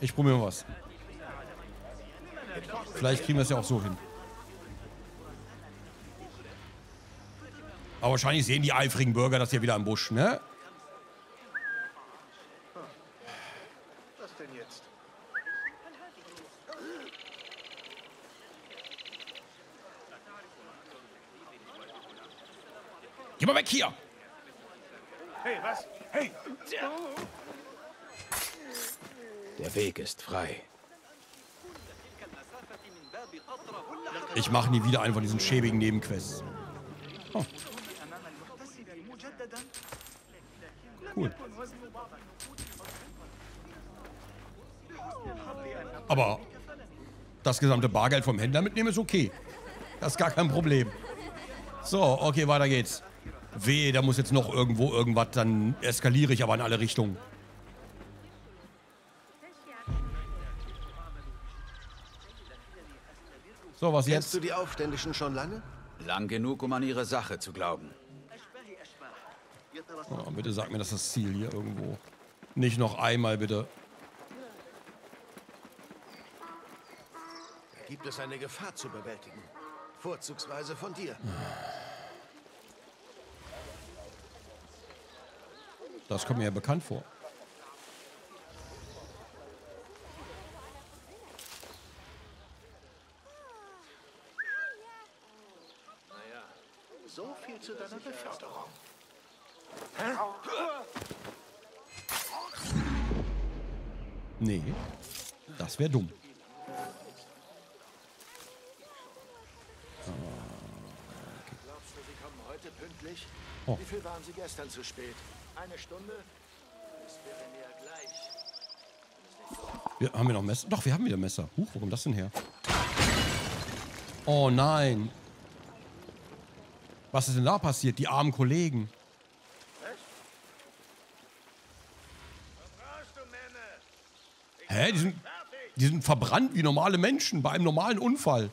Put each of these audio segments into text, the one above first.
Ich probiere was. Vielleicht kriegen wir es ja auch so hin. Aber wahrscheinlich sehen die eifrigen Bürger das hier wieder im Busch, ne? Was denn jetzt? Geh mal weg hier! Hey, was? Hey! Der Weg ist frei. Ich mache nie wieder einen von diesen schäbigen Nebenquests. Oh. Cool. Aber das gesamte Bargeld vom Händler mitnehmen ist okay. Das ist gar kein Problem. So, okay, weiter geht's. Weh, da muss jetzt noch irgendwo irgendwas, dann eskaliere ich aber in alle Richtungen. So, was Kennst jetzt? du die Aufständischen schon lange? Lang genug, um an ihre Sache zu glauben. Oh, bitte sag mir, das ist das Ziel hier irgendwo. Nicht noch einmal, bitte. Da gibt es eine Gefahr zu bewältigen. Vorzugsweise von dir. Das kommt mir ja bekannt vor. So viel zu deiner Beförderung. Nee, das wäre dumm. Glaubst du, sie kommen heute pünktlich? Oh. Wie viel waren sie gestern zu spät? Eine Stunde? Es wäre mir gleich. Wir, haben wir noch Messer? Doch, wir haben wieder Messer. Huch, wo kommt das denn her? Oh nein. Was ist denn da passiert? Die armen Kollegen. Hä? Die sind, die sind verbrannt wie normale Menschen bei einem normalen Unfall.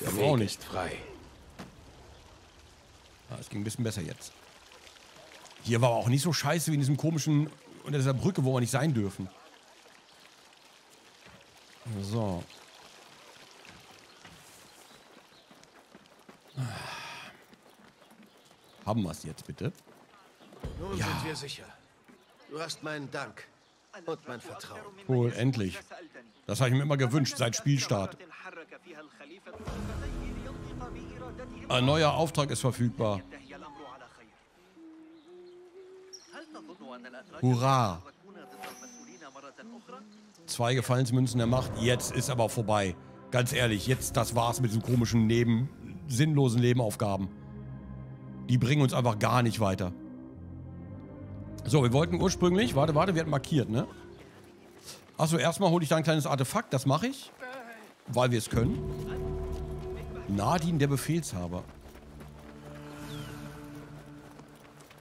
Der Aber auch Weg nicht. ist frei. Ja, es ging ein bisschen besser jetzt. Hier war aber auch nicht so scheiße wie in diesem komischen, unter dieser Brücke, wo wir nicht sein dürfen. So. Haben wir es jetzt bitte? Nun Ja. sind wir sicher. Du hast meinen Dank und mein Vertrauen. Wohl, endlich. Das habe ich mir immer gewünscht seit Spielstart. Ein neuer Auftrag ist verfügbar. Hurra! Zwei Gefallensmünzen der Macht. Jetzt ist aber vorbei. Ganz ehrlich, jetzt das war's mit diesen komischen Neben, sinnlosen Nebenaufgaben. Die bringen uns einfach gar nicht weiter. So, wir wollten ursprünglich, warte, warte, wir hatten markiert, ne? Achso, erstmal hole ich da ein kleines Artefakt, das mache ich. Weil wir es können. Nadine, der Befehlshaber.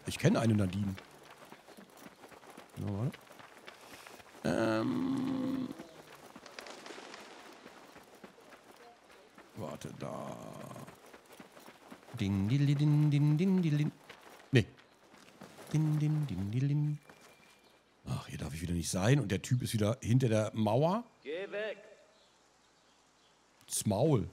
Ich kenne eine Nadine. Warte. Ähm. Warte, da. Ding, din, din, din, din, din, din. Nee. Din, din, din, din, din. Ach, hier darf ich wieder nicht sein. Und der Typ ist wieder hinter der Mauer. Geh weg! Das Maul.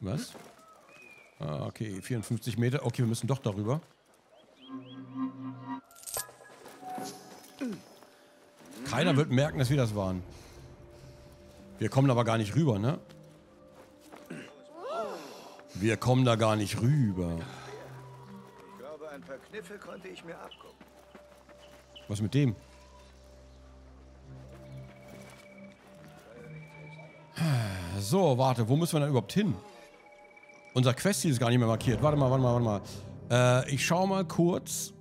Was? Ah, okay, 54 Meter. Okay, wir müssen doch darüber. Keiner wird merken, dass wir das waren. Wir kommen aber gar nicht rüber, ne? Wir kommen da gar nicht rüber. Ich glaube, ein paar Kniffe konnte ich mir abgucken. Was mit dem? So, warte, wo müssen wir denn überhaupt hin? Unser Quest-Ziel ist gar nicht mehr markiert. Warte mal, warte mal, warte mal. Äh, ich schau mal kurz.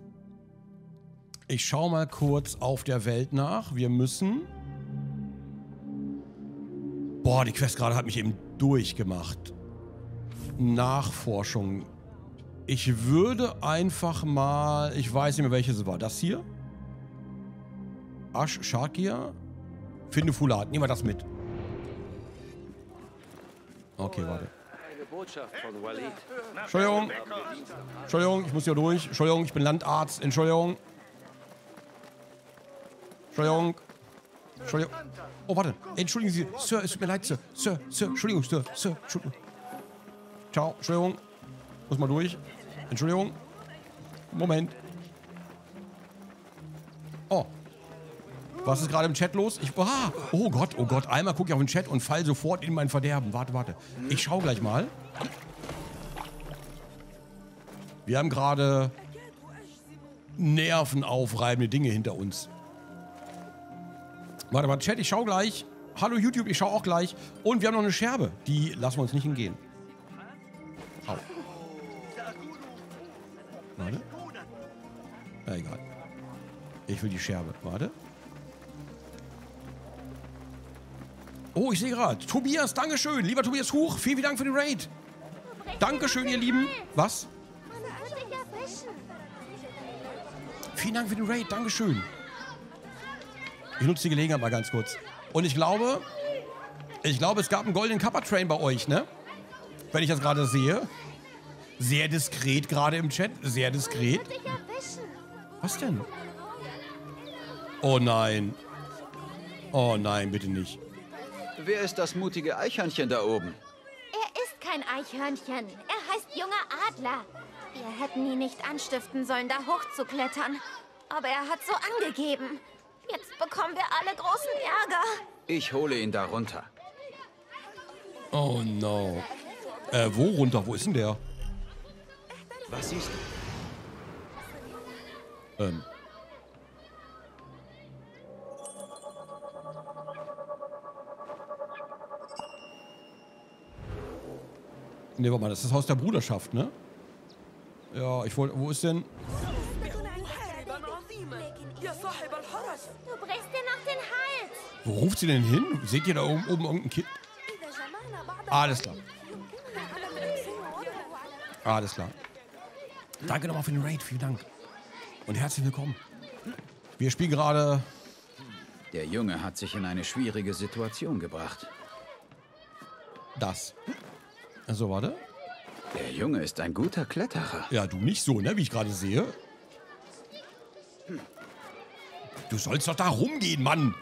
Ich schau mal kurz auf der Welt nach. Wir müssen. Boah, die Quest gerade hat mich eben durchgemacht. Nachforschung. Ich würde einfach mal. Ich weiß nicht mehr, welches es war. Das hier? Asch, Sharkia. Finde Fulat. Nehmen wir das mit. Okay, warte. Entschuldigung. Entschuldigung, ich muss hier durch. Entschuldigung, ich bin Landarzt. Entschuldigung. Entschuldigung. Entschuldigung. Oh, warte. Entschuldigen Sie. Sir, es tut mir leid, Sir. Sir, Sir, Entschuldigung, Sir. Sir, Entschuldigung. Ciao, Entschuldigung. Muss mal durch. Entschuldigung. Moment. Oh. Was ist gerade im Chat los? Ich, ah, oh Gott, oh Gott. Einmal gucke ich auf den Chat und fall sofort in mein Verderben. Warte, warte. Ich schau gleich mal. Wir haben gerade nervenaufreibende Dinge hinter uns. Warte mal, Chat, ich schau gleich. Hallo YouTube, ich schau auch gleich. Und wir haben noch eine Scherbe. Die lassen wir uns nicht entgehen. Au. Warte. Na egal. Ich will die Scherbe. Warte. Oh, ich sehe gerade. Tobias, Dankeschön. Lieber Tobias Huch, vielen, vielen Dank für den Raid. Dankeschön, ihr Lieben. Was? Vielen Dank für den Raid. Dankeschön. Ich nutze die Gelegenheit mal ganz kurz. Und ich glaube, ich glaube, es gab einen goldenen Kappa Train bei euch, ne? Wenn ich das gerade sehe. Sehr diskret gerade im Chat. Sehr diskret. Was denn? Oh nein. Oh nein, bitte nicht. Wer ist das mutige Eichhörnchen da oben? Er ist kein Eichhörnchen. Er heißt junger Adler. Wir hätten ihn nicht anstiften sollen, da hochzuklettern. Aber er hat so angegeben. Jetzt bekommen wir alle großen Ärger. Ich hole ihn da runter. Oh no. Äh, wo runter? Wo ist denn der? Was siehst du? Ähm. Ne, warte mal, das ist das Haus der Bruderschaft, ne? Ja, ich wollte. Wo ist denn. Du brichst dir noch den Hals. Wo ruft sie denn hin? Seht ihr da oben, oben irgendein Kind? Alles klar. Alles klar. Danke nochmal für den Raid, vielen Dank. Und herzlich willkommen. Wir spielen gerade. Der Junge hat sich in eine schwierige Situation gebracht. Das. Also, warte. Der Junge ist ein guter Kletterer. Ja, du nicht so, ne, wie ich gerade sehe. Du sollst doch da rumgehen, Mann.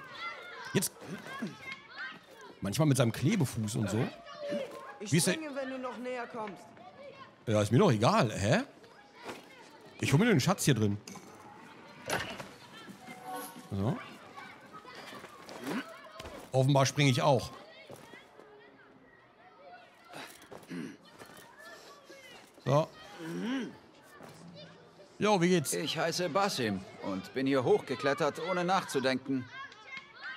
Jetzt. Manchmal mit seinem Klebefuß und so. Ich Wie ist der- springe, wenn du noch näher kommst. Ja, ist mir doch egal. Hä? Ich hol mir nur den Schatz hier drin. So. Offenbar springe ich auch. So. Jo, wie geht's? Ich heiße Basim und bin hier hochgeklettert, ohne nachzudenken.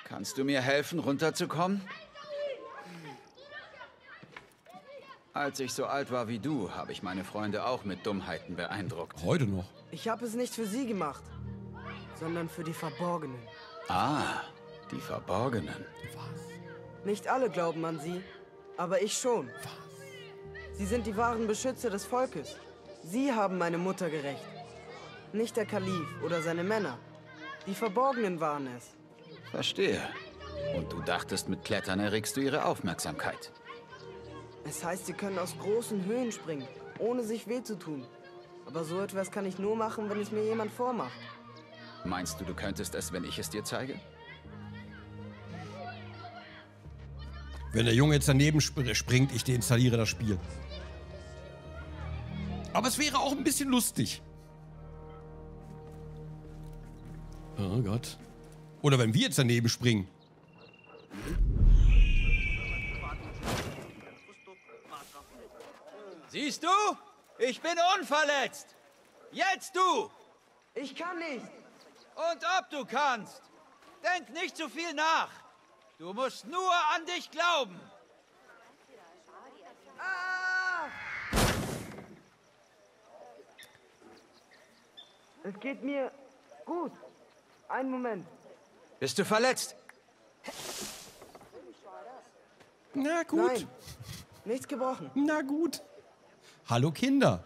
Kannst du mir helfen, runterzukommen? Als ich so alt war wie du, habe ich meine Freunde auch mit Dummheiten beeindruckt. Heute noch. Ich habe es nicht für sie gemacht, sondern für die Verborgenen. Ah, die Verborgenen. Nicht alle glauben an sie, aber ich schon. Sie sind die wahren Beschützer des Volkes. Sie haben meine Mutter gerecht. Nicht der Kalif oder seine Männer. Die Verborgenen waren es. Verstehe. Und du dachtest, mit Klettern erregst du ihre Aufmerksamkeit. Es heißt, sie können aus großen Höhen springen, ohne sich weh zu tun. Aber so etwas kann ich nur machen, wenn es mir jemand vormacht. Meinst du, du könntest es, wenn ich es dir zeige? Wenn der Junge jetzt daneben sp springt, ich deinstalliere das Spiel. Aber es wäre auch ein bisschen lustig. Oh Gott. Oder wenn wir jetzt daneben springen. Siehst du? Ich bin unverletzt. Jetzt du. Ich kann nicht! Und ob du kannst. Denk nicht zu viel nach. Du musst nur an dich glauben. Ah! Es geht mir gut. Einen Moment. Bist du verletzt? Na gut. Nein, nichts gebrochen. Na gut. Hallo Kinder.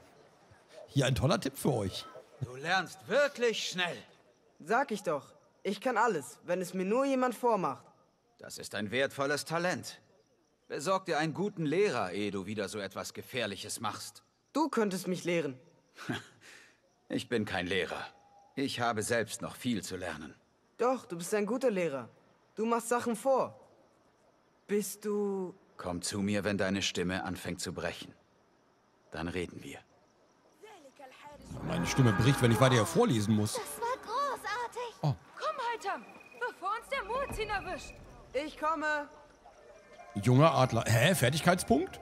Hier ein toller Tipp für euch. Du lernst wirklich schnell. Sag ich doch. Ich kann alles, wenn es mir nur jemand vormacht. Das ist ein wertvolles Talent. Besorg dir einen guten Lehrer, ehe du wieder so etwas Gefährliches machst. Du könntest mich lehren. Ich bin kein Lehrer. Ich habe selbst noch viel zu lernen. Doch, du bist ein guter Lehrer. Du machst Sachen vor. Bist du... Komm zu mir, wenn deine Stimme anfängt zu brechen. Dann reden wir. Meine Stimme bricht, wenn ich weiter hier vorlesen muss. Das war großartig. Komm, Halter, bevor uns der Murzin erwischt. Ich komme. Junger Adler. Hä? Fertigkeitspunkt?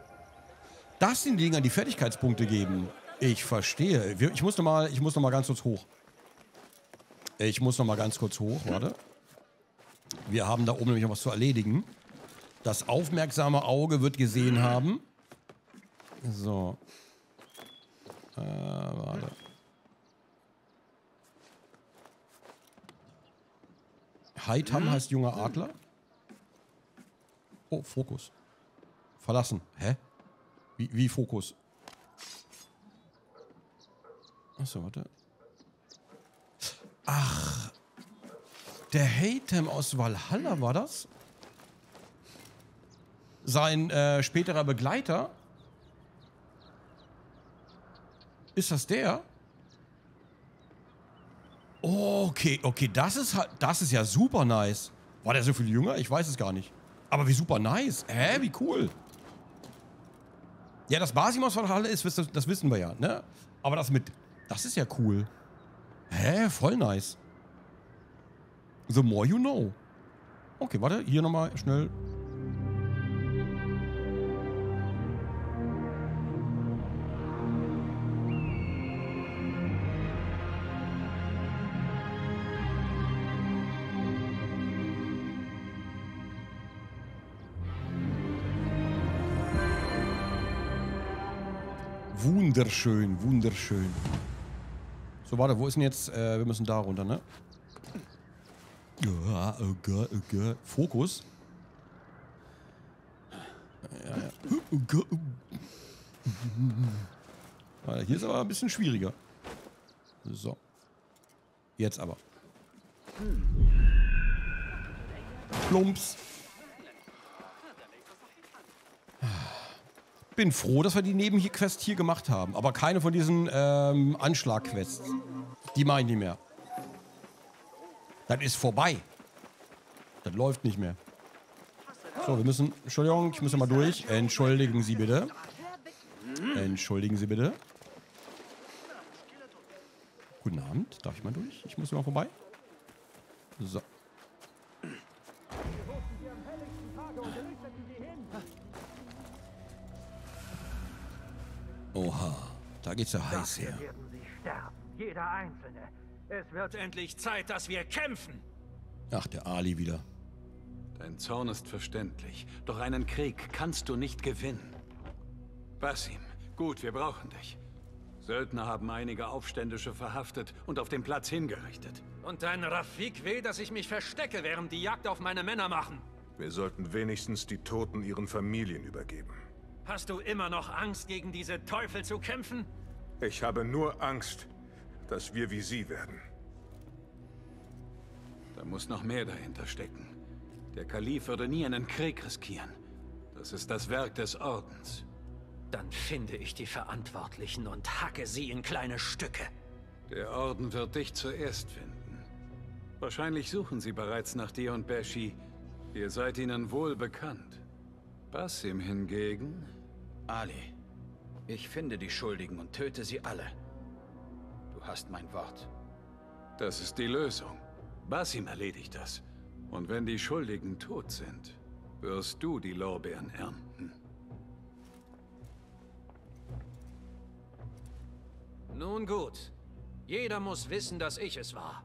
Das sind die Dinger, die Fertigkeitspunkte geben. Ich verstehe. Ich muss noch mal, ich muss noch mal ganz kurz hoch. Ich muss noch mal ganz kurz hoch. Warte. Wir haben da oben nämlich noch was zu erledigen. Das aufmerksame Auge wird gesehen haben. So. Äh, warte. Haitam heißt junger Adler. Oh, Fokus. Verlassen. Hä? Wie, wie Fokus? Achso, warte. Ach. Der Hatem aus Valhalla war das? Sein äh, späterer Begleiter? Ist das der? Okay, okay, das ist halt, das ist ja super nice. War der so viel jünger? Ich weiß es gar nicht. Aber wie super nice. Hä, wie cool. Ja, das Basim aus Valhalla ist, das wissen wir ja, ne? Aber das mit, das ist ja cool. Hä, voll nice. The more you know. Okay, warte, hier nochmal schnell. Wunderschön, wunderschön. So, warte, wo ist denn jetzt? Äh, wir müssen da runter, ne? Ja, oh Gott, oh. Fokus. Ja, ja. Oh. Warte, Hier ist aber ein bisschen schwieriger. So. Jetzt aber. Plumps. Bin froh, dass wir die Nebenquest hier gemacht haben. Aber keine von diesen ähm, Anschlagquests. Die mache ich nicht mehr. Das ist vorbei. Das läuft nicht mehr. So, wir müssen. Entschuldigung, ich muss mal durch. Entschuldigen Sie bitte. Entschuldigen Sie bitte. Guten Abend. Darf ich mal durch? Ich muss mal vorbei. So. Oha. Da geht's ja heiß her. werden sie sterben. Jeder Einzelne. Es wird endlich Zeit, dass wir kämpfen. Ach, der Ali wieder. Dein Zorn ist verständlich, doch einen Krieg kannst du nicht gewinnen. Basim, gut, wir brauchen dich. Söldner haben einige Aufständische verhaftet und auf dem Platz hingerichtet. Und dein Rafik will, dass ich mich verstecke, während die Jagd auf meine Männer machen. Wir sollten wenigstens die Toten ihren Familien übergeben. Hast du immer noch Angst, gegen diese Teufel zu kämpfen? Ich habe nur Angst, dass wir wie sie werden. Da muss noch mehr dahinter stecken. Der Kalif würde nie einen Krieg riskieren. Das ist das Werk des Ordens. Dann finde ich die Verantwortlichen und hacke sie in kleine Stücke. Der Orden wird dich zuerst finden. Wahrscheinlich suchen sie bereits nach dir und Beshi. Ihr seid ihnen wohl bekannt. Basim hingegen... Ali, ich finde die Schuldigen und töte sie alle. Du hast mein Wort. Das ist die Lösung. Basim erledigt das. Und wenn die Schuldigen tot sind, wirst du die Lorbeeren ernten. Nun gut. Jeder muss wissen, dass ich es war.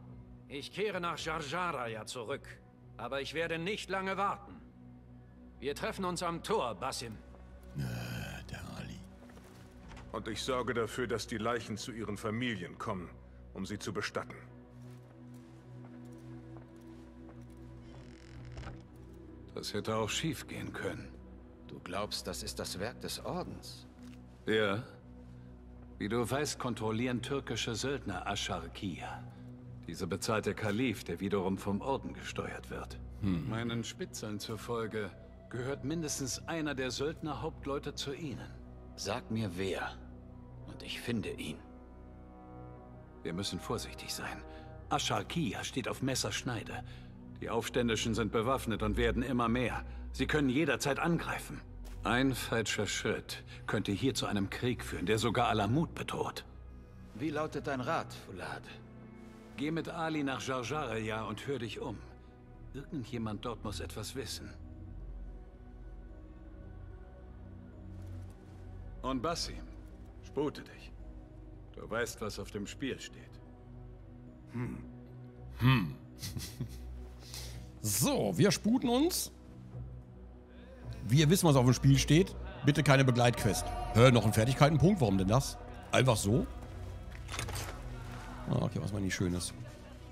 Ich kehre nach Jarjara ja zurück. Aber ich werde nicht lange warten. Wir treffen uns am Tor, Basim. Und ich sorge dafür, dass die Leichen zu ihren Familien kommen, um sie zu bestatten. Das hätte auch schief gehen können. Du glaubst, das ist das Werk des Ordens? Ja. Wie du weißt, kontrollieren türkische Söldner Ascharkia. Dieser bezahlte Kalif, der wiederum vom Orden gesteuert wird. Hm. Meinen Spitzeln zufolge gehört mindestens einer der Söldnerhauptleute zu ihnen. Sag mir wer. Und ich finde ihn. Wir müssen vorsichtig sein. Asharkia steht auf Messerschneide. Die Aufständischen sind bewaffnet und werden immer mehr. Sie können jederzeit angreifen. Ein falscher Schritt könnte hier zu einem Krieg führen, der sogar Alamut bedroht. Wie lautet dein Rat, Fulad? Geh mit Ali nach Jarjaraja und hör dich um. Irgendjemand dort muss etwas wissen. Und Basim, spute dich. Du weißt, was auf dem Spiel steht. Hm. Hm. so, wir sputen uns. Wir wissen, was auf dem Spiel steht. Bitte keine Begleitquest. Hör, noch ein Fertigkeitenpunkt. Warum denn das? Einfach so? Ah, okay, was mal nicht Schönes.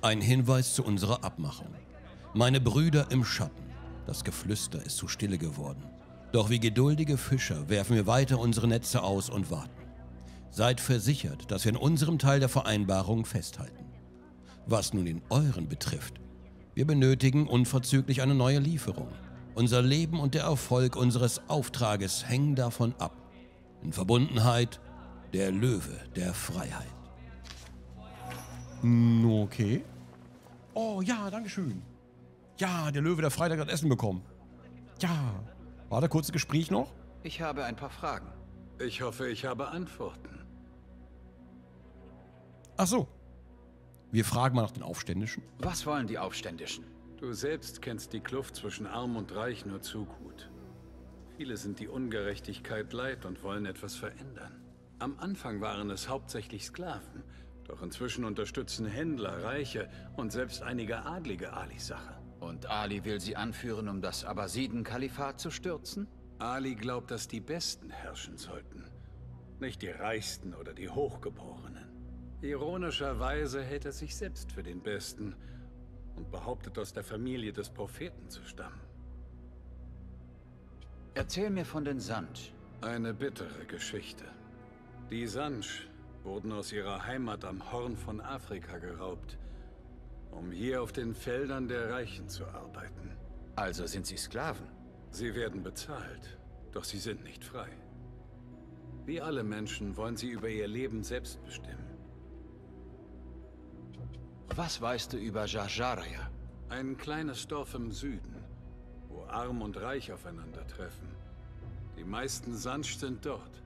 Ein Hinweis zu unserer Abmachung. Meine Brüder im Schatten. Das Geflüster ist zu stille geworden. Doch wie geduldige Fischer werfen wir weiter unsere Netze aus und warten. Seid versichert, dass wir in unserem Teil der Vereinbarung festhalten. Was nun den euren betrifft, wir benötigen unverzüglich eine neue Lieferung. Unser Leben und der Erfolg unseres Auftrages hängen davon ab. In Verbundenheit der Löwe der Freiheit. Okay. Oh ja, dankeschön. Ja, der Löwe der Freiheit hat Essen bekommen. Ja. War da kurzes Gespräch noch? Ich habe ein paar Fragen. Ich hoffe, ich habe Antworten. Ach so. Wir fragen mal nach den Aufständischen. Was wollen die Aufständischen? Du selbst kennst die Kluft zwischen Arm und Reich nur zu gut. Viele sind die Ungerechtigkeit leid und wollen etwas verändern. Am Anfang waren es hauptsächlich Sklaven, doch inzwischen unterstützen Händler, Reiche und selbst einige Adlige Alis Sache. Und Ali will sie anführen, um das Abbasiden-Kalifat zu stürzen? Ali glaubt, dass die Besten herrschen sollten. Nicht die Reichsten oder die Hochgeborenen. Ironischerweise hält er sich selbst für den Besten und behauptet, aus der Familie des Propheten zu stammen. Erzähl mir von den Sanj. Eine bittere Geschichte. Die Sanj wurden aus ihrer Heimat am Horn von Afrika geraubt, um hier auf den Feldern der Reichen zu arbeiten. Also sind sie Sklaven? Sie werden bezahlt, doch sie sind nicht frei. Wie alle Menschen wollen sie über ihr Leben selbst bestimmen. Was weißt du über Jarjaraja? Ein kleines Dorf im Süden, wo Arm und Reich aufeinandertreffen. Die meisten Sanj sind dort.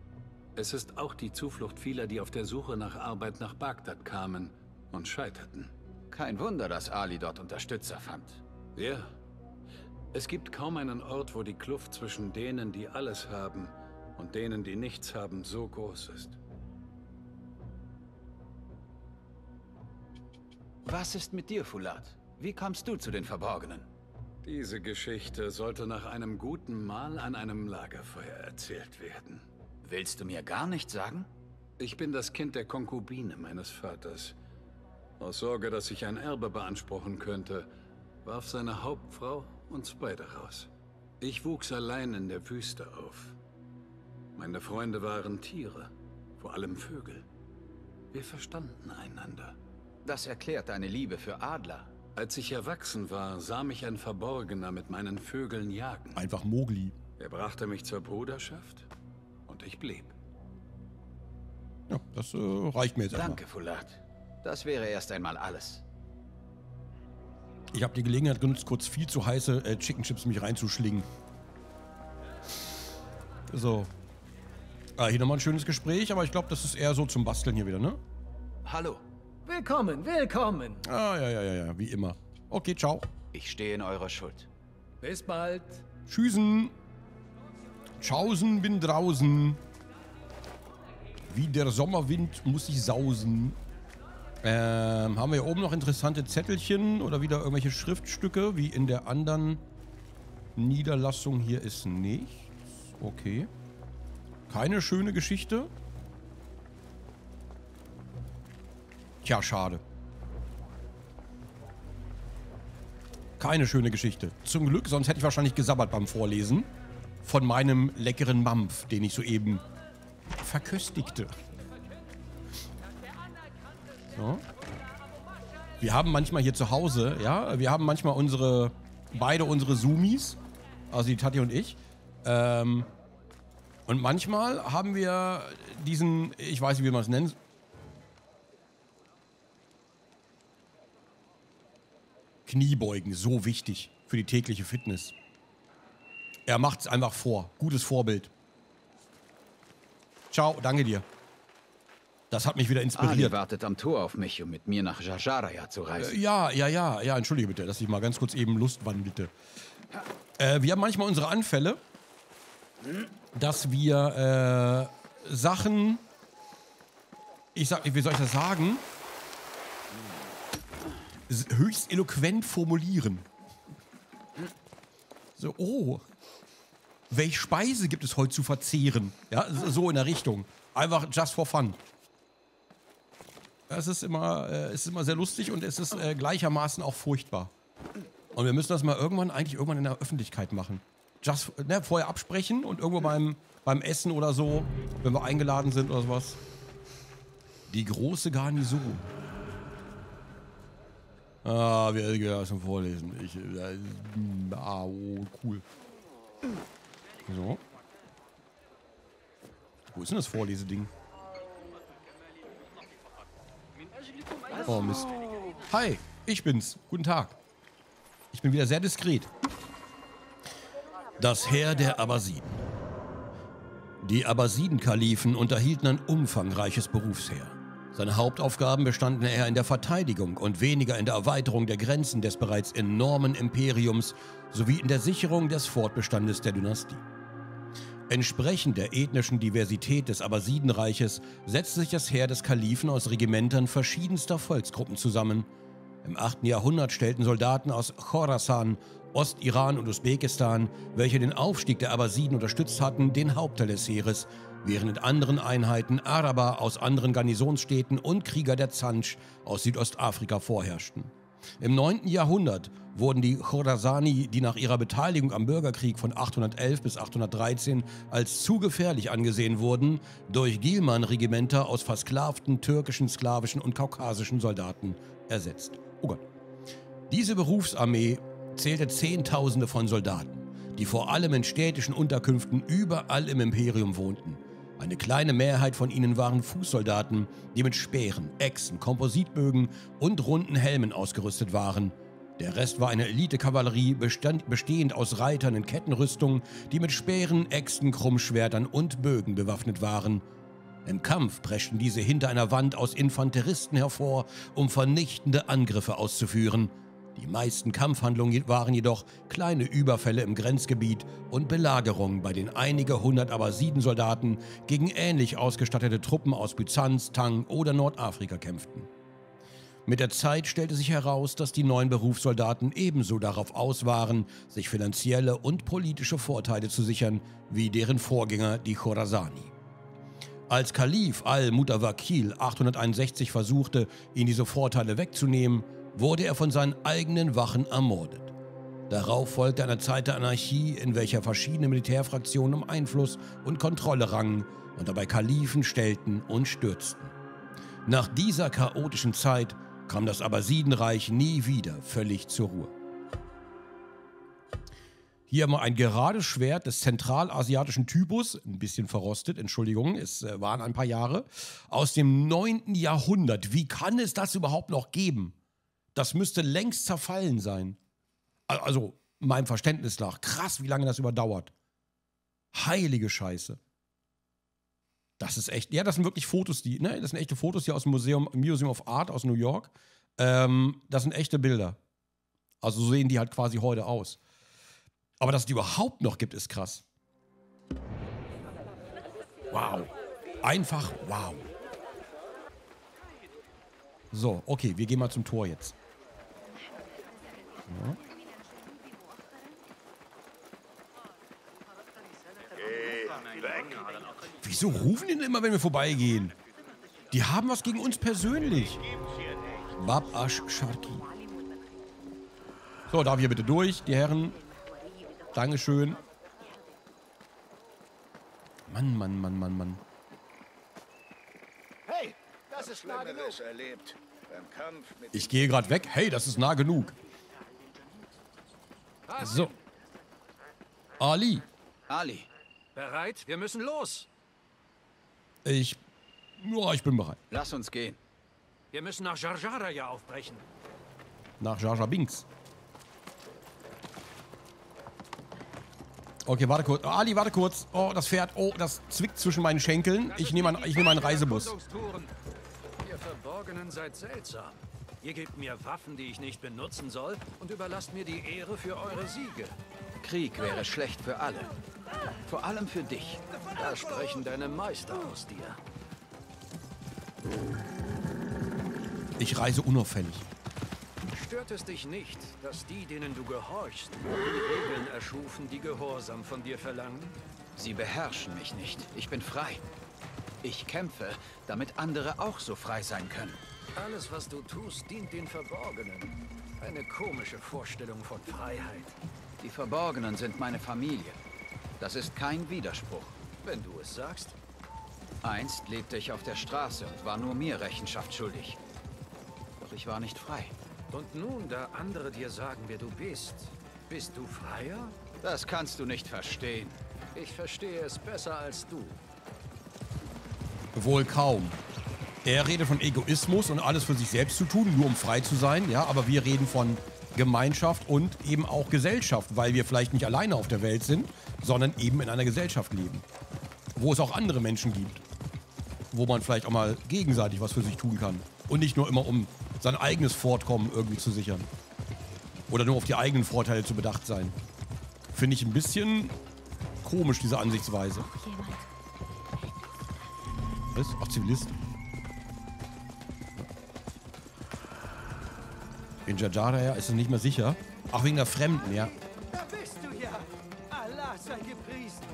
Es ist auch die Zuflucht vieler, die auf der Suche nach Arbeit nach Bagdad kamen und scheiterten. Kein Wunder, dass Ali dort Unterstützer fand. Ja. Es gibt kaum einen Ort, wo die Kluft zwischen denen, die alles haben, und denen, die nichts haben, so groß ist. Was ist mit dir, Fulat? Wie kommst du zu den Verborgenen? Diese Geschichte sollte nach einem guten Mahl an einem Lagerfeuer erzählt werden. Willst du mir gar nicht sagen? Ich bin das Kind der Konkubine meines Vaters. Aus Sorge, dass ich ein Erbe beanspruchen könnte, warf seine Hauptfrau uns beide raus. Ich wuchs allein in der Wüste auf. Meine Freunde waren Tiere, vor allem Vögel. Wir verstanden einander. Das erklärt deine Liebe für Adler. Als ich erwachsen war, sah mich ein Verborgener mit meinen Vögeln jagen. Einfach Mogli. Er brachte mich zur Bruderschaft und ich blieb. Ja, das äh, reicht mir jetzt Danke, erstmal. Fulat. Das wäre erst einmal alles. Ich habe die Gelegenheit genutzt, kurz viel zu heiße äh, Chicken Chips mich reinzuschlingen. So. Ah, hier nochmal ein schönes Gespräch, aber ich glaube, das ist eher so zum Basteln hier wieder, ne? Hallo. Willkommen, willkommen. Ah, ja, ja, ja, ja, wie immer. Okay, ciao. Ich stehe in eurer Schuld. Bis bald. Tschüssen. Tschaußen, bin draußen. Wie der Sommerwind muss ich sausen. Ähm, haben wir hier oben noch interessante Zettelchen oder wieder irgendwelche Schriftstücke, wie in der anderen Niederlassung hier ist nichts. Okay. Keine schöne Geschichte. Tja, schade. Keine schöne Geschichte. Zum Glück, sonst hätte ich wahrscheinlich gesabbert beim Vorlesen. Von meinem leckeren Mampf, den ich soeben verköstigte. So. Wir haben manchmal hier zu Hause, ja, wir haben manchmal unsere, beide unsere Zoomies, also die Tati und ich. Ähm, und manchmal haben wir diesen, ich weiß nicht, wie man es nennt. Kniebeugen, so wichtig für die tägliche Fitness. Er macht es einfach vor. Gutes Vorbild. Ciao, danke dir. Das hat mich wieder Ali inspiriert. wartet am Tor auf mich, um mit mir nach Jajaraya zu reisen. Äh, ja, ja, ja, ja, entschuldige bitte, dass ich mal ganz kurz eben Lust wandelte. Äh, wir haben manchmal unsere Anfälle, dass wir äh, Sachen, ich sag, wie soll ich das sagen, höchst eloquent formulieren. So, oh, welche Speise gibt es heute zu verzehren? Ja, so in der Richtung. Einfach just for fun. Es ist immer, äh, ist immer sehr lustig und es ist äh, gleichermaßen auch furchtbar. Und wir müssen das mal irgendwann, eigentlich irgendwann in der Öffentlichkeit machen. Just, ne, vorher absprechen und irgendwo beim, beim Essen oder so, wenn wir eingeladen sind oder sowas. Die große Garnison. Ah, wir ja, zum Vorlesen. Ich, äh, ah, oh, cool. So. Wo ist denn das Vorleseding? Oh Mist. Hi, ich bin's. Guten Tag. Ich bin wieder sehr diskret. Das Heer der Abbasiden. Die Abbasiden-Kalifen unterhielten ein umfangreiches Berufsheer. Seine Hauptaufgaben bestanden eher in der Verteidigung und weniger in der Erweiterung der Grenzen des bereits enormen Imperiums sowie in der Sicherung des Fortbestandes der Dynastie. Entsprechend der ethnischen Diversität des Abbasidenreiches setzte sich das Heer des Kalifen aus Regimentern verschiedenster Volksgruppen zusammen. Im 8. Jahrhundert stellten Soldaten aus Khorasan, Ostiran und Usbekistan, welche den Aufstieg der Abbasiden unterstützt hatten, den Hauptteil des Heeres, während in anderen Einheiten Araber aus anderen Garnisonsstädten und Krieger der Zanj aus Südostafrika vorherrschten. Im 9. Jahrhundert wurden die Khorasani, die nach ihrer Beteiligung am Bürgerkrieg von 811 bis 813 als zu gefährlich angesehen wurden, durch Gilman-Regimenter aus versklavten türkischen, slawischen und kaukasischen Soldaten ersetzt. Oh Gott. Diese Berufsarmee zählte Zehntausende von Soldaten, die vor allem in städtischen Unterkünften überall im Imperium wohnten. Eine kleine Mehrheit von ihnen waren Fußsoldaten, die mit Speeren, Äxten, Kompositbögen und runden Helmen ausgerüstet waren. Der Rest war eine Elitekavallerie, bestehend aus Reitern in Kettenrüstung, die mit Speeren, Äxten, Krummschwertern und Bögen bewaffnet waren. Im Kampf preschten diese hinter einer Wand aus Infanteristen hervor, um vernichtende Angriffe auszuführen. Die meisten Kampfhandlungen waren jedoch kleine Überfälle im Grenzgebiet und Belagerungen, bei denen einige hundert Abbasiden-Soldaten gegen ähnlich ausgestattete Truppen aus Byzanz, Tang oder Nordafrika kämpften. Mit der Zeit stellte sich heraus, dass die neuen Berufssoldaten ebenso darauf aus waren, sich finanzielle und politische Vorteile zu sichern, wie deren Vorgänger, die Khorasani. Als Kalif al-Mutawakil 861 versuchte, ihnen diese Vorteile wegzunehmen, wurde er von seinen eigenen Wachen ermordet. Darauf folgte eine Zeit der Anarchie, in welcher verschiedene Militärfraktionen um Einfluss und Kontrolle rangen und dabei Kalifen stellten und stürzten. Nach dieser chaotischen Zeit kam das Abbasidenreich nie wieder völlig zur Ruhe. Hier haben wir ein gerades Schwert des zentralasiatischen Typus, ein bisschen verrostet, Entschuldigung, es äh, waren ein paar Jahre, aus dem 9. Jahrhundert. Wie kann es das überhaupt noch geben? Das müsste längst zerfallen sein. Al- Also, meinem Verständnis nach. Krass, wie lange das überdauert. Heilige Scheiße. Das ist echt, ja, das sind wirklich Fotos, die, ne, das sind echte Fotos hier aus dem Museum, Museum of Art aus New York. Ähm, das sind echte Bilder. Also so sehen die halt quasi heute aus. Aber dass es die überhaupt noch gibt, ist krass. Wow. Einfach wow. So, okay, wir gehen mal zum Tor jetzt. Ja. Wieso rufen die denn immer, wenn wir vorbeigehen? Die haben was gegen uns persönlich. Bab Ash Sharki. So, darf ich hier bitte durch, die Herren? Dankeschön. Mann, Mann, Mann, Mann, Mann. Hey, das ist klar genug. erlebt. Beim Kampf mit Ich gehe gerade weg. Hey, das ist nah genug. So. Ali, Ali, Bereit? Wir müssen los. ich... Ja, ich bin bereit. lass uns gehen. Wir müssen nach Jarjara ja aufbrechen. Nach Jar Jar Binks. Okay, warte kurz. Oh, Ali, warte kurz. Oh, das Pferd. Oh, das zwickt zwischen meinen Schenkeln. Ich nehme einen, ich nehme einen Reisebus. Ihr Verborgenen seid seltsam. Ihr gebt mir Waffen, die ich nicht benutzen soll, und überlasst mir die Ehre für eure Siege. Krieg wäre schlecht für alle. Vor allem für dich. Da sprechen deine Meister aus dir. Ich reise unauffällig. Stört es dich nicht, dass die, denen du gehorchst, die Regeln erschufen, die Gehorsam von dir verlangen? Sie beherrschen mich nicht. Ich bin frei. Ich kämpfe, damit andere auch so frei sein können. Alles, was du tust, dient den Verborgenen. Eine komische Vorstellung von Freiheit. Die Verborgenen sind meine Familie. Das ist kein Widerspruch. Wenn du es sagst. Einst lebte ich auf der Straße und war nur mir Rechenschaft schuldig. Doch ich war nicht frei. Und nun, da andere dir sagen, wer du bist, bist du freier? Das kannst du nicht verstehen. Ich verstehe es besser als du. Wohl kaum. Er redet von Egoismus und alles für sich selbst zu tun, nur um frei zu sein, ja, aber wir reden von Gemeinschaft und eben auch Gesellschaft, weil wir vielleicht nicht alleine auf der Welt sind, sondern eben in einer Gesellschaft leben. Wo es auch andere Menschen gibt. Wo man vielleicht auch mal gegenseitig was für sich tun kann. Und nicht nur immer um sein eigenes Fortkommen irgendwie zu sichern. Oder nur auf die eigenen Vorteile zu bedacht sein. Finde ich ein bisschen komisch, diese Ansichtsweise. Was? Ach, Zivilist. In Jajara ja, ist es nicht mehr sicher. Ach, wegen der Fremden, ja. Da bist du ja. Allah sei gepriesen.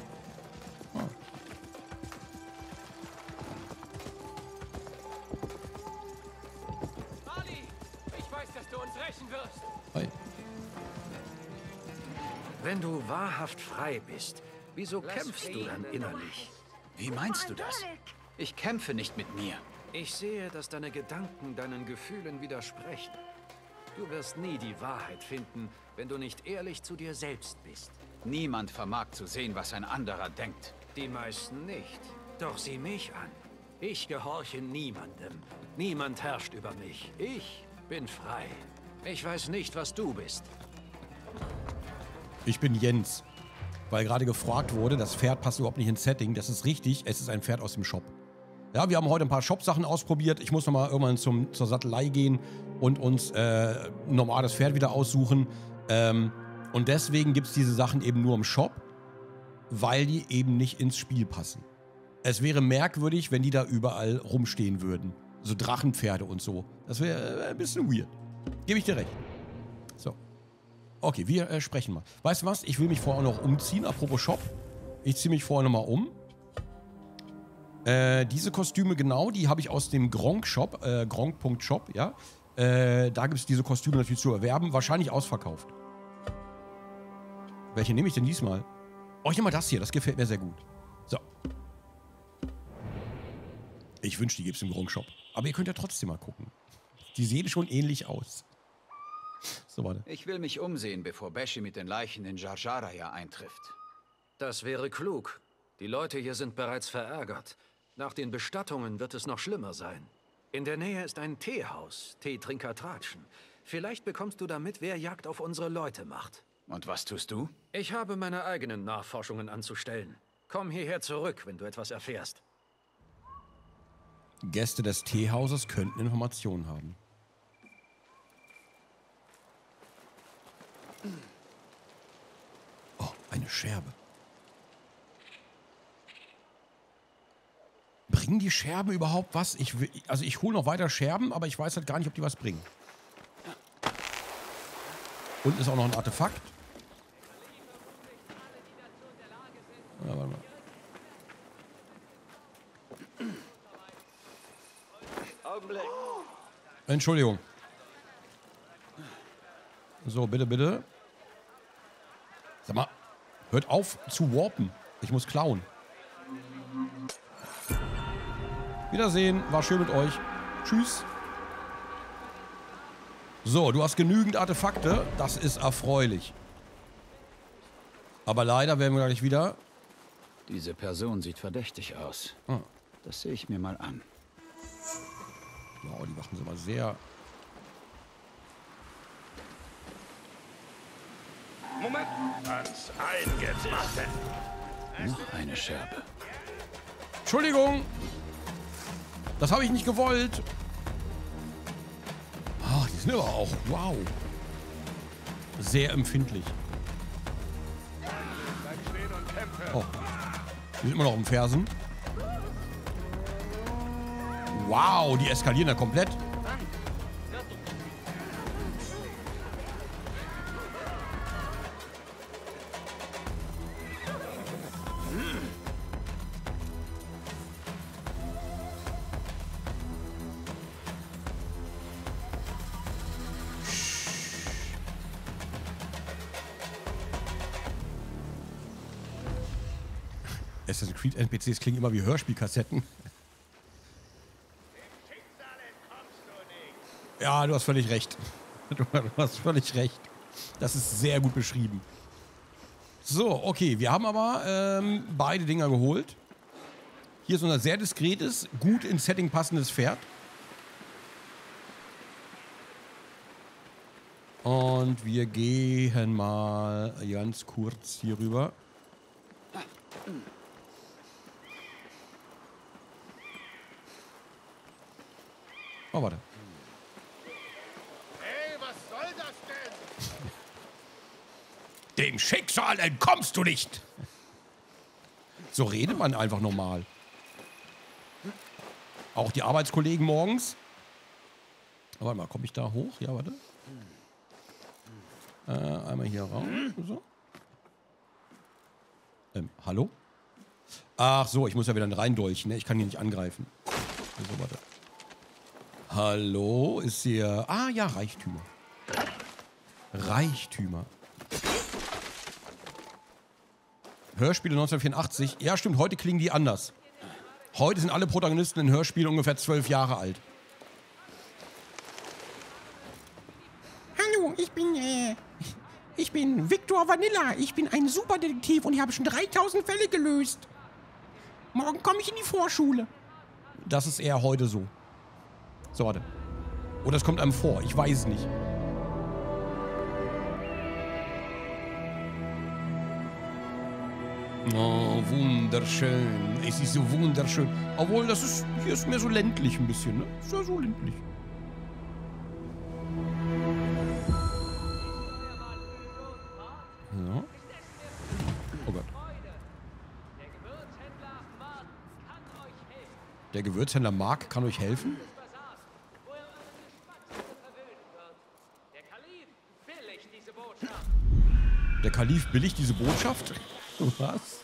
Ali, ich weiß, dass du uns rächen wirst. Hi. Wenn du wahrhaft frei bist, wieso kämpfst du dann innerlich? Wie meinst du das? Ich kämpfe nicht mit mir. Ich sehe, dass deine Gedanken deinen Gefühlen widersprechen. Du wirst nie die Wahrheit finden, wenn du nicht ehrlich zu dir selbst bist. Niemand vermag zu sehen, was ein anderer denkt. Die meisten nicht. Doch sieh mich an. Ich gehorche niemandem. Niemand herrscht über mich. Ich bin frei. Ich weiß nicht, was du bist. Ich bin Jens. Weil gerade gefragt wurde, das Pferd passt überhaupt nicht ins Setting. Das ist richtig, es ist ein Pferd aus dem Shop. Ja, wir haben heute ein paar Shop-Sachen ausprobiert. Ich muss nochmal irgendwann zum, zur Sattelei gehen und uns äh, ein normales Pferd wieder aussuchen. Ähm, und deswegen gibt es diese Sachen eben nur im Shop, weil die eben nicht ins Spiel passen. Es wäre merkwürdig, wenn die da überall rumstehen würden. So Drachenpferde und so. Das wäre äh, ein bisschen weird. Gebe ich dir recht. So. Okay, wir äh, sprechen mal. Weißt du was? Ich will mich vorher noch umziehen. Apropos Shop. Ich ziehe mich vorher nochmal um. Äh, diese Kostüme genau, die habe ich aus dem Gronk-Shop, äh, gronk.shop, ja. Äh, da gibt es diese Kostüme natürlich zu erwerben. Wahrscheinlich ausverkauft. Welche nehme ich denn diesmal? Oh, ich nehme mal das hier. Das gefällt mir sehr gut. So. Ich wünschte, die gibt es im Gronk-Shop. Aber ihr könnt ja trotzdem mal gucken. Die sehen schon ähnlich aus. So, warte. Ich will mich umsehen, bevor Beshi mit den Leichen in Jarjaraya eintrifft. Das wäre klug. Die Leute hier sind bereits verärgert. Nach den Bestattungen wird es noch schlimmer sein. In der Nähe ist ein Teehaus, Teetrinker Tratschen. Vielleicht bekommst du damit, wer Jagd auf unsere Leute macht. Und was tust du? Ich habe meine eigenen Nachforschungen anzustellen. Komm hierher zurück, wenn du etwas erfährst. Gäste des Teehauses könnten Informationen haben. Oh, eine Scherbe. Bringen die Scherben überhaupt was? Ich will, also ich hole noch weiter Scherben, aber ich weiß halt gar nicht, ob die was bringen. Unten ist auch noch ein Artefakt. Ja, warte mal. Entschuldigung. So, bitte, bitte. Sag mal, hört auf zu warpen. Ich muss klauen. Wiedersehen, war schön mit euch. Tschüss. So, du hast genügend Artefakte. Das ist erfreulich. Aber leider werden wir gleich wieder... Diese Person sieht verdächtig aus. Ah. Das sehe ich mir mal an. Wow, die machen sie mal sehr... Moment. Ans Eingemachte. Noch eine Scherbe. Entschuldigung. Das habe ich nicht gewollt. Ach, die sind aber auch... Wow. Sehr empfindlich. Oh. Die sind immer noch im Fersen. Wow, die eskalieren da komplett. NPCs klingen immer wie Hörspielkassetten. Ja, du hast völlig recht. Du hast völlig recht. Das ist sehr gut beschrieben. So, okay. Wir haben aber ähm, beide Dinger geholt. Hier ist unser sehr diskretes, gut ins Setting passendes Pferd. Und wir gehen mal ganz kurz hier rüber. Oh, warte. Hey, was soll das denn? Dem Schicksal entkommst du nicht. So redet man einfach normal. Auch die Arbeitskollegen morgens. Aber warte mal, komme ich da hoch? Ja, warte. Äh, einmal hier raus. So. Ähm, hallo? Ach so, ich muss ja wieder reindolchen. Ne? Ich kann hier nicht angreifen. So, warte. Hallo, ist hier... Ah ja, Reichtümer. Reichtümer. Hörspiele 1984. Ja, stimmt, heute klingen die anders. Heute sind alle Protagonisten in Hörspielen ungefähr zwölf Jahre alt. Hallo, ich bin, äh, ich bin Victor Vanilla. Ich bin ein Superdetektiv und ich habe schon 3000 Fälle gelöst. Morgen komme ich in die Vorschule. Das ist eher heute so. So, warte. Oder es kommt einem vor. Ich weiß nicht. Oh, wunderschön. Es ist so wunderschön. Obwohl, das ist, hier ist mehr so ländlich ein bisschen, ne? Ist ja so ländlich. Ja. Oh Gott. Der Gewürzhändler Mark kann euch helfen? Kalif billigt diese Botschaft? Was?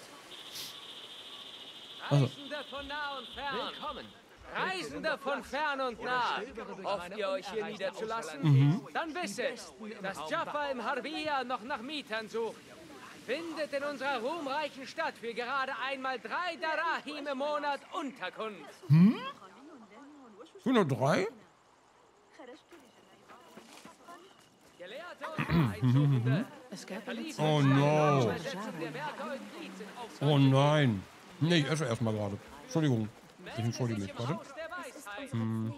Also. Reisende von nah und fern. Willkommen. Reisende von fern und nah. Hofft ihr euch hier niederzulassen? Mhm. Dann wisset, dass Jaffa im Harbiya noch nach Mietern sucht. Findet in unserer ruhmreichen Stadt für gerade einmal drei Darahim im Monat Unterkunft. Hm? Sind nur drei? Oh no. Oh nein. Nee, ich esse erstmal gerade. Entschuldigung. Ich entschuldige mich, warte. Hm.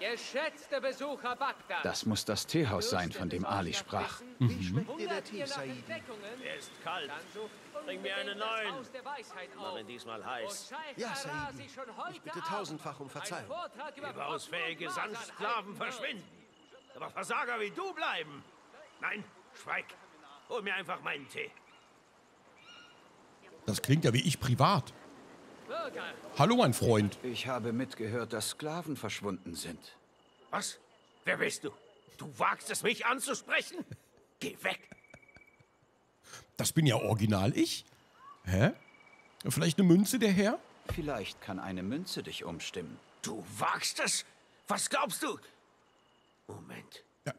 Geschätzte Besucher Bagdad. Das muss das Teehaus sein, von dem Ali sprach. Mhm. Dir der Tee, Said. Er ist kalt. Bring mir einen neuen. Mach ihn diesmal heiß. Ja, Said. Ich bitte tausendfach um Verzeihung. Überausfähige Sandsklaven verschwinden. Aber Versager wie du bleiben. Nein, schweig. Hol mir einfach meinen Tee. Das klingt ja wie ich privat. Hallo, mein Freund. Ich habe mitgehört, dass Sklaven verschwunden sind. Was? Wer bist du? Du wagst es, mich anzusprechen? Geh weg. Das bin ja original ich. Hä? Vielleicht eine Münze, der Herr? Vielleicht kann eine Münze dich umstimmen. Du wagst es? Was glaubst du? Moment. Ja.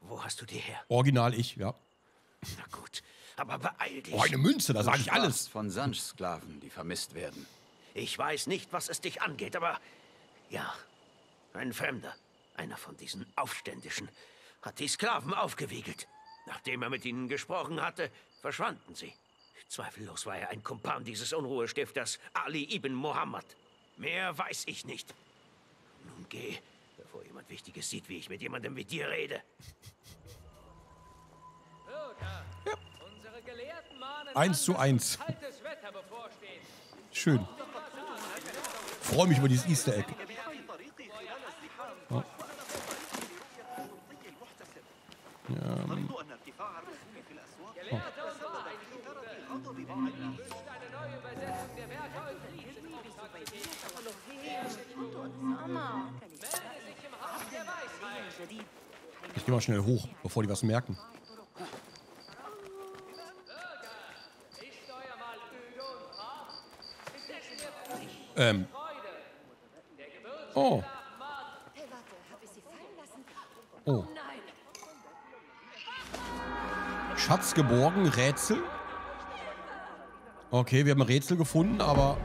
Wo hast du die her? Original ich, ja. Na gut, aber beeil dich. Oh, eine Münze, da sage ich alles. von Sanj-Sklaven, die vermisst werden. Ich weiß nicht, was es dich angeht, aber ja, Ein Fremder, einer von diesen Aufständischen, hat die Sklaven aufgewiegelt. Nachdem er mit ihnen gesprochen hatte, verschwanden sie. Zweifellos war er ein Kumpan dieses Unruhestifters, Ali ibn Mohammed. Mehr weiß ich nicht. Nun geh, bevor jemand Wichtiges sieht, wie ich mit jemandem wie dir rede. Bürger, unsere Gelehrten mahnen Eins zu eins. uns kaltes Wetter bevorsteht. Schön. Freue mich über dieses Easter Egg. Ja. Ja, Wahrheitssuchende. Ich gehe mal schnell hoch, bevor die was merken. Ähm, oh, oh. Schatz geborgen, Rätsel. Okay, wir haben ein Rätsel gefunden, aber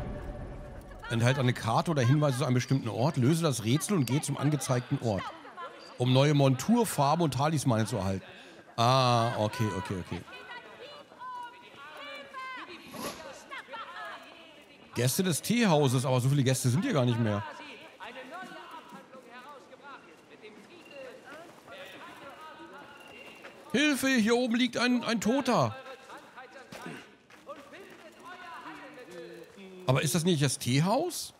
enthält eine Karte oder Hinweise zu einem bestimmten Ort. Löse das Rätsel und geh zum angezeigten Ort. Um neue Montur, Farbe und Talismane zu erhalten. Ah, okay, okay, okay. Gäste des Teehauses, aber so viele Gäste sind hier gar nicht mehr. Hilfe, hier oben liegt ein, ein Toter. Aber ist das nicht das Teehaus?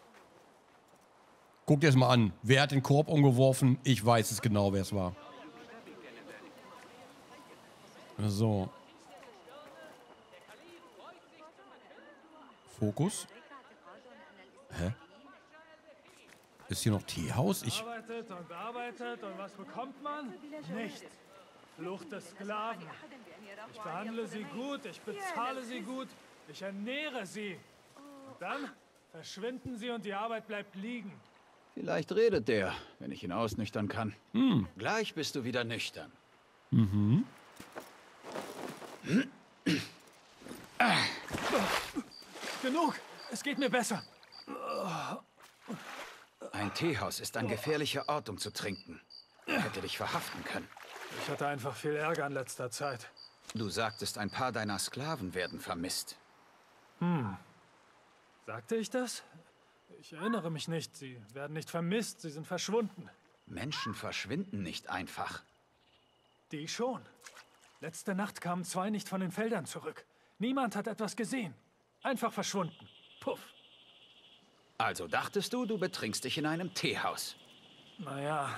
Guck dir das mal an. Wer hat den Korb umgeworfen? Ich weiß es genau, wer es war. So. Fokus. Hä? Ist hier noch Teehaus? Ich. Arbeitet und arbeitet und was bekommt man? Nichts. Flucht des Sklaven. Ich behandle sie gut, ich bezahle sie gut, ich ernähre sie. Dann verschwinden sie und die Arbeit bleibt liegen. Vielleicht redet der, wenn ich ihn ausnüchtern kann. Hm. Gleich bist du wieder nüchtern. Mhm. Genug, es geht mir besser. Ein Teehaus ist ein gefährlicher Ort, um zu trinken. Er hätte dich verhaften können. Ich hatte einfach viel Ärger in letzter Zeit. Du sagtest, ein paar deiner Sklaven werden vermisst. Hm. Sagte ich das? Ich erinnere mich nicht. Sie werden nicht vermisst, sie sind verschwunden. Menschen verschwinden nicht einfach. Die schon. Letzte Nacht kamen zwei nicht von den Feldern zurück. Niemand hat etwas gesehen. Einfach verschwunden. Puff. Also dachtest du, du betrinkst dich in einem Teehaus. Naja,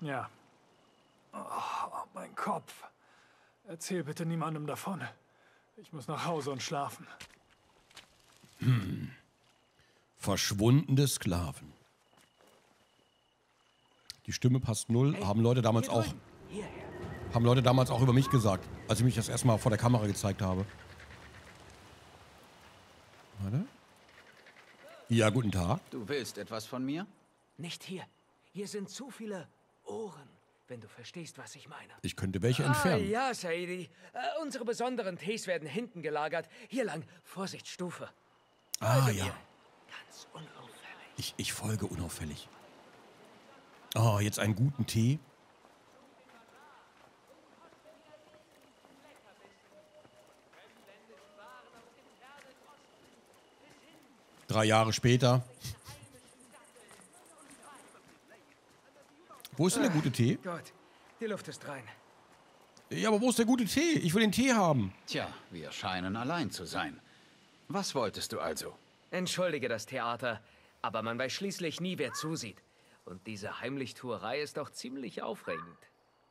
ja. Oh, mein Kopf. Erzähl bitte niemandem davon. Ich muss nach Hause und schlafen. Hm. Verschwundene Sklaven. Die Stimme passt null. haben Leute damals auch. Haben Leute damals auch über mich gesagt, als ich mich das erstmal vor der Kamera gezeigt habe. Warte. Ja, guten Tag. Du willst etwas von mir? Nicht hier. Hier sind zu viele Ohren, wenn du verstehst, was ich meine. Ich könnte welche Ah, entfernen. ja, Saidi. Äh, unsere besonderen Tees werden hinten gelagert. Hier lang. Vorsicht, Stufe. Ah, ja. mir. Ganz unauffällig. Ich, ich folge unauffällig. Oh, jetzt einen guten Tee. Drei Jahre später. Wo ist denn der gute Tee? Gott, die Luft ist rein. Ja, aber wo ist der gute Tee? Ich will den Tee haben. Tja, wir scheinen allein zu sein. Was wolltest du also? Entschuldige das Theater, aber man weiß schließlich nie, wer zusieht. Und diese Heimlichtuerei ist doch ziemlich aufregend.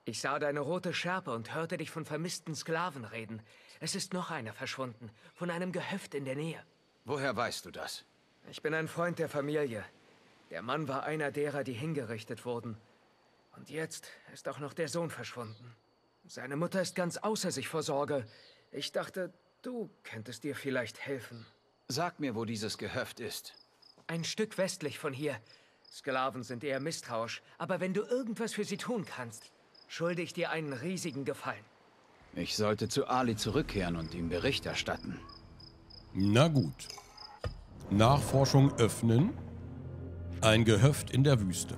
Ich sah deine rote Schärpe und hörte dich von vermissten Sklaven reden. Es ist noch einer verschwunden, von einem Gehöft in der Nähe. Woher weißt du das? Ich bin ein Freund der Familie. Der Mann war einer derer, die hingerichtet wurden. Und jetzt ist auch noch der Sohn verschwunden. Seine Mutter ist ganz außer sich vor Sorge. Ich dachte, du könntest dir vielleicht helfen. Sag mir, wo dieses Gehöft ist. Ein Stück westlich von hier. Sklaven sind eher misstrauisch, aber wenn du irgendwas für sie tun kannst, schulde ich dir einen riesigen Gefallen. Ich sollte zu Ali zurückkehren und ihm Bericht erstatten. Na gut. Nachforschung öffnen. Ein Gehöft in der Wüste.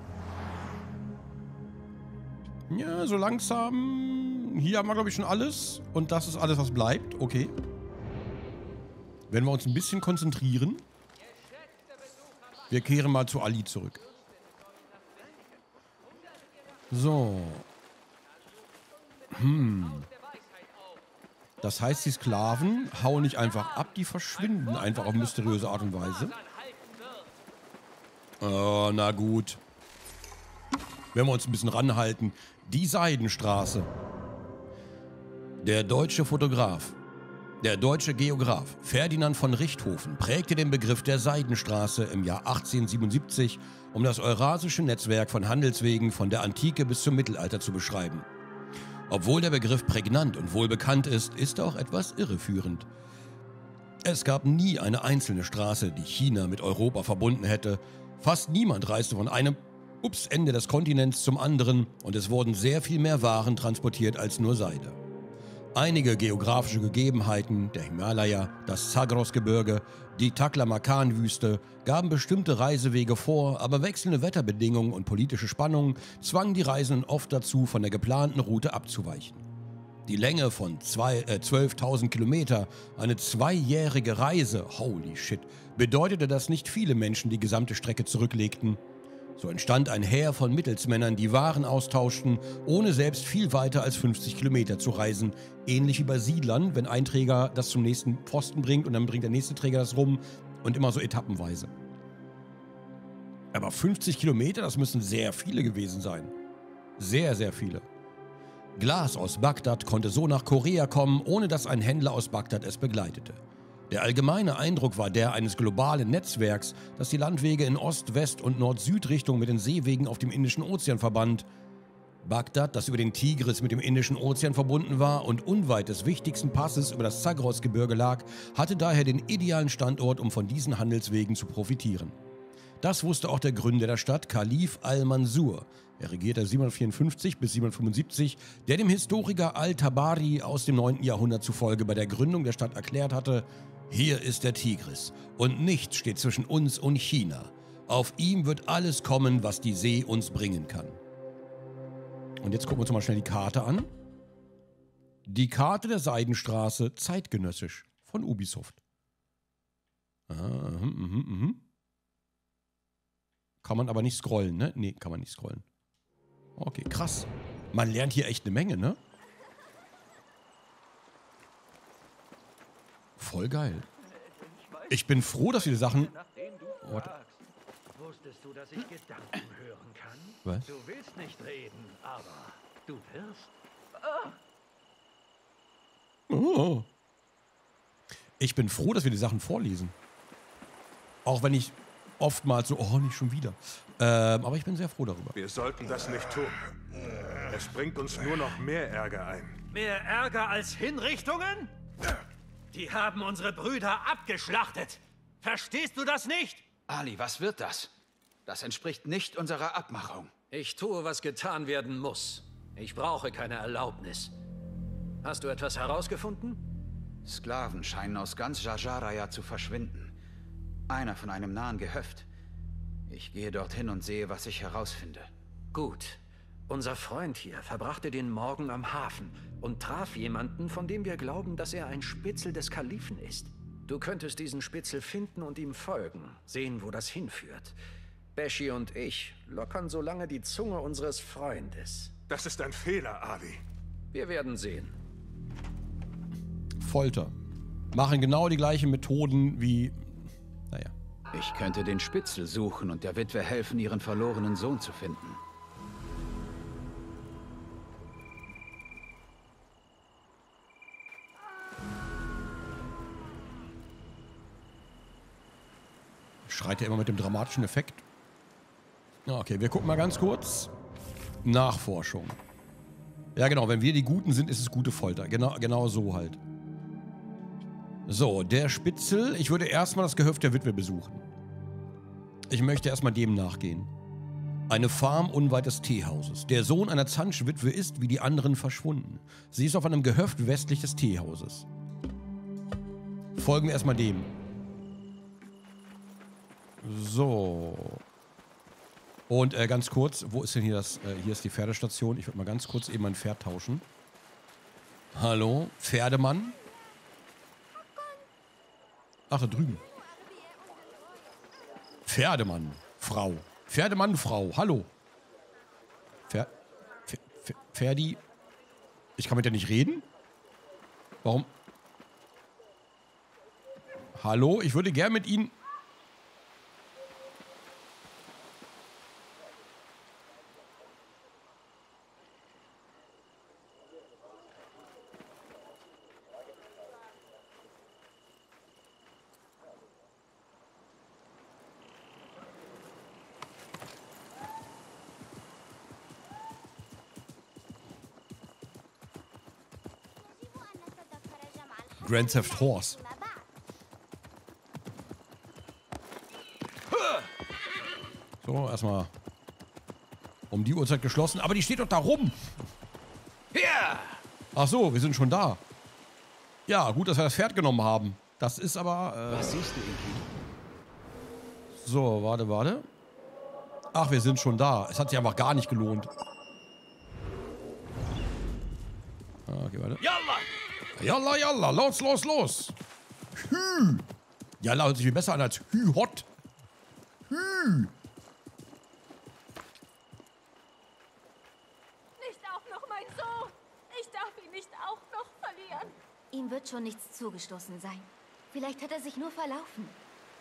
Ja, so langsam. Hier haben wir, glaube ich, schon alles. Und das ist alles, was bleibt. Okay. Wenn wir uns ein bisschen konzentrieren. Wir kehren mal zu Ali zurück. So. Hm. Das heißt, die Sklaven hauen nicht einfach ab, die verschwinden einfach auf mysteriöse Art und Weise. Oh, na gut. Wenn wir uns ein bisschen ranhalten. Die Seidenstraße. Der deutsche Fotograf, der deutsche Geograf Ferdinand von Richthofen prägte den Begriff der Seidenstraße im Jahr 1877, um das eurasische Netzwerk von Handelswegen von der Antike bis zum Mittelalter zu beschreiben. Obwohl der Begriff prägnant und wohlbekannt ist, ist er auch etwas irreführend. Es gab nie eine einzelne Straße, die China mit Europa verbunden hätte. Fast niemand reiste von einem ups, Ende des Kontinents zum anderen und es wurden sehr viel mehr Waren transportiert als nur Seide. Einige geografische Gegebenheiten, der Himalaya, das Zagros-Gebirge, die Taklamakan-Wüste, gaben bestimmte Reisewege vor, aber wechselnde Wetterbedingungen und politische Spannungen zwangen die Reisenden oft dazu, von der geplanten Route abzuweichen. Die Länge von äh, 12.000 Kilometer, eine zweijährige Reise, holy shit, bedeutete, dass nicht viele Menschen die gesamte Strecke zurücklegten so entstand ein Heer von Mittelsmännern, die Waren austauschten, ohne selbst viel weiter als 50 Kilometer zu reisen. Ähnlich wie bei Siedlern, wenn ein Träger das zum nächsten Pfosten bringt und dann bringt der nächste Träger das rum und immer so etappenweise. Aber 50 Kilometer, das müssen sehr viele gewesen sein. Sehr, sehr viele. Glas aus Bagdad konnte so nach Korea kommen, ohne dass ein Händler aus Bagdad es begleitete. Der allgemeine Eindruck war der eines globalen Netzwerks, das die Landwege in Ost-, West- und Nord-Süd-Richtung mit den Seewegen auf dem Indischen Ozean verband. Bagdad, das über den Tigris mit dem Indischen Ozean verbunden war und unweit des wichtigsten Passes über das Zagros-Gebirge lag, hatte daher den idealen Standort, um von diesen Handelswegen zu profitieren. Das wusste auch der Gründer der Stadt, Kalif al-Mansur. Er regierte 754 bis 775, der dem Historiker al-Tabari aus dem 9. Jahrhundert zufolge bei der Gründung der Stadt erklärt hatte, hier ist der Tigris und nichts steht zwischen uns und China. Auf ihm wird alles kommen, was die See uns bringen kann. Und jetzt gucken wir uns mal schnell die Karte an. Die Karte der Seidenstraße zeitgenössisch von Ubisoft. Aha, mh, mh, mh. Kann man aber nicht scrollen, ne? Nee, kann man nicht scrollen. Okay, krass. Man lernt hier echt eine Menge, ne? Voll geil. Ich bin froh, dass wir die Sachen. What? Wusstest du, dass ich Gedanken hören kann? Was? Du willst nicht reden, aber du wirst. Oh. Ich bin froh, dass wir die Sachen vorlesen. Auch wenn ich oftmals so, oh, nicht schon wieder. Ähm, aber ich bin sehr froh darüber. Wir sollten das nicht tun. Es bringt uns nur noch mehr Ärger ein. Mehr Ärger als Hinrichtungen? Die haben unsere Brüder abgeschlachtet. Verstehst du das nicht? Ali, was wird das? Das entspricht nicht unserer Abmachung. Ich tue, was getan werden muss. Ich brauche keine Erlaubnis. Hast du etwas herausgefunden? Sklaven scheinen aus ganz Jajaraya zu verschwinden. Einer von einem nahen Gehöft. Ich gehe dorthin und sehe, was ich herausfinde. Gut. Unser Freund hier verbrachte den Morgen am Hafen und traf jemanden, von dem wir glauben, dass er ein Spitzel des Kalifen ist. Du könntest diesen Spitzel finden und ihm folgen, sehen, wo das hinführt. Beshi und ich lockern so lange die Zunge unseres Freundes. Das ist ein Fehler, Ali. Wir werden sehen. Folter. Machen genau die gleichen Methoden wie. Naja. Ich könnte den Spitzel suchen und der Witwe helfen, ihren verlorenen Sohn zu finden. Schreit er immer mit dem dramatischen Effekt. Okay, wir gucken mal ganz kurz. Nachforschung. Ja, genau, wenn wir die Guten sind, ist es gute Folter. Genau, genau so halt. So, der Spitzel. Ich würde erstmal das Gehöft der Witwe besuchen. Ich möchte erstmal dem nachgehen. Eine Farm unweit des Teehauses. Der Sohn einer Zansch-Witwe ist, wie die anderen, verschwunden. Sie ist auf einem Gehöft westlich des Teehauses. Folgen wir erstmal dem. So. Und äh, ganz kurz, wo ist denn hier das? Äh, hier ist die Pferdestation. Ich würde mal ganz kurz eben mein Pferd tauschen. Hallo, Pferdemann? Ach, da drüben. Pferdemann, Frau. Pferdemann, Frau. Hallo. Pfer Pfer Pfer Pferdi. Ich kann mit der nicht reden? Warum? Hallo, ich würde gern mit Ihnen. Grand Theft Horse. So, erstmal um die Uhrzeit geschlossen. Aber die steht doch da rum. Ja! Ach so, wir sind schon da. Ja, gut, dass wir das Pferd genommen haben. Das ist aber... Äh Was siehst du, Inki? So, warte, warte. Ach, wir sind schon da. Es hat sich einfach gar nicht gelohnt. Jalla, jalla, los, los, los. Hü. Jalla hört sich viel besser an als Hü hot. Hü. Nicht auch noch mein Sohn. Ich darf ihn nicht auch noch verlieren. Ihm wird schon nichts zugestoßen sein. Vielleicht hat er sich nur verlaufen.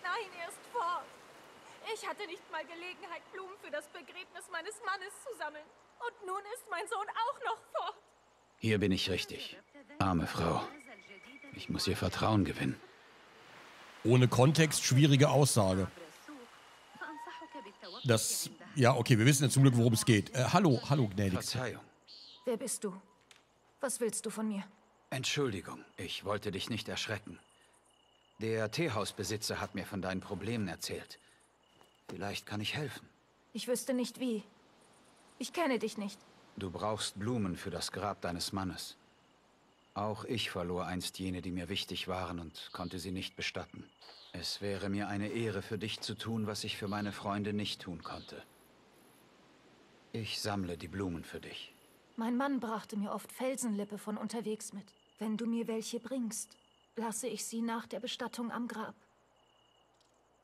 Nein, er ist fort. Ich hatte nicht mal Gelegenheit, Blumen für das Begräbnis meines Mannes zu sammeln. Und nun ist mein Sohn auch noch fort. Hier bin ich richtig. Arme Frau. Ich muss ihr Vertrauen gewinnen. Ohne Kontext schwierige Aussage. Das, ja, okay, wir wissen jetzt zum Glück, worum es geht. Äh, hallo, hallo, gnädigste. Verzeihung. Wer bist du? Was willst du von mir? Entschuldigung, ich wollte dich nicht erschrecken. Der Teehausbesitzer hat mir von deinen Problemen erzählt. Vielleicht kann ich helfen. Ich wüsste nicht wie. Ich kenne dich nicht. Du brauchst Blumen für das Grab deines Mannes. Auch ich verlor einst jene, die mir wichtig waren und konnte sie nicht bestatten. Es wäre mir eine Ehre für dich zu tun, was ich für meine Freunde nicht tun konnte. Ich sammle die Blumen für dich. Mein Mann brachte mir oft Felsenlippe von unterwegs mit. Wenn du mir welche bringst, lasse ich sie nach der Bestattung am Grab.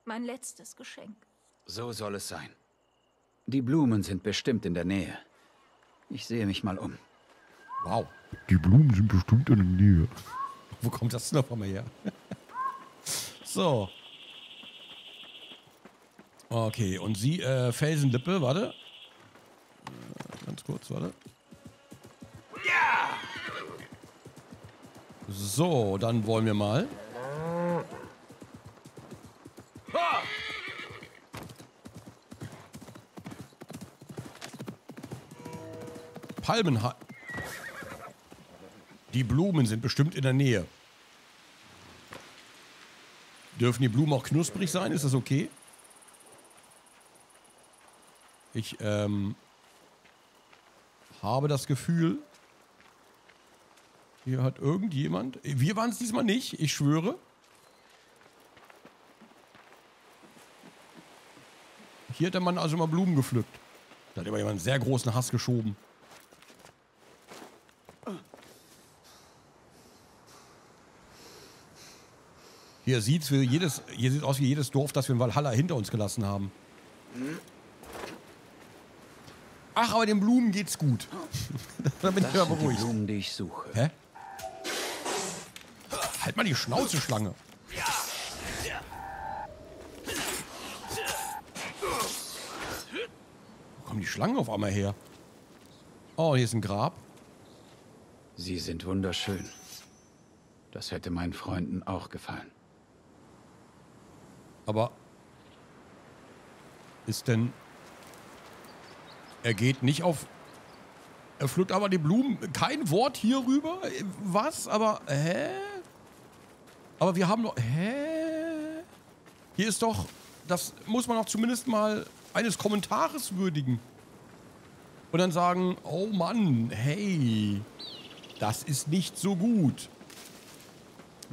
Mein letztes Geschenk. So soll es sein. Die Blumen sind bestimmt in der Nähe. Ich sehe mich mal um. Wow. Die Blumen sind bestimmt in der Nähe. Wo kommt das denn auf einmal her? so. Okay, und sie, äh, Felsenlippe, warte. Äh, ganz kurz, warte. Ja! So, dann wollen wir mal. Palmenha. Die Blumen sind bestimmt in der Nähe. Dürfen die Blumen auch knusprig sein? Ist das okay? Ich ähm, habe das Gefühl, hier hat irgendjemand. Wir waren es diesmal nicht, ich schwöre. Hier hat der Mann also mal Blumen gepflückt. Da hat aber jemand einen sehr großen Hass geschoben. Hier jedes, sieht aus wie jedes Dorf, das wir in Valhalla hinter uns gelassen haben. Ach, aber den Blumen geht's gut. da bin ich Das ja sind die beruhigt. Blumen, die ich suche. Hä? Halt mal die Schnauze, Schlange. Wo kommen die Schlangen auf einmal her? Oh, hier ist ein Grab. Sie sind wunderschön. Das hätte meinen Freunden auch gefallen. Aber ist denn... Er geht nicht auf... Er pflückt aber die Blumen. Kein Wort hier rüber. Was? Aber... Hä? Aber wir haben doch... Hä? Hier ist doch... Das muss man doch zumindest mal eines Kommentares würdigen. Und dann sagen, oh Mann, hey, das ist nicht so gut.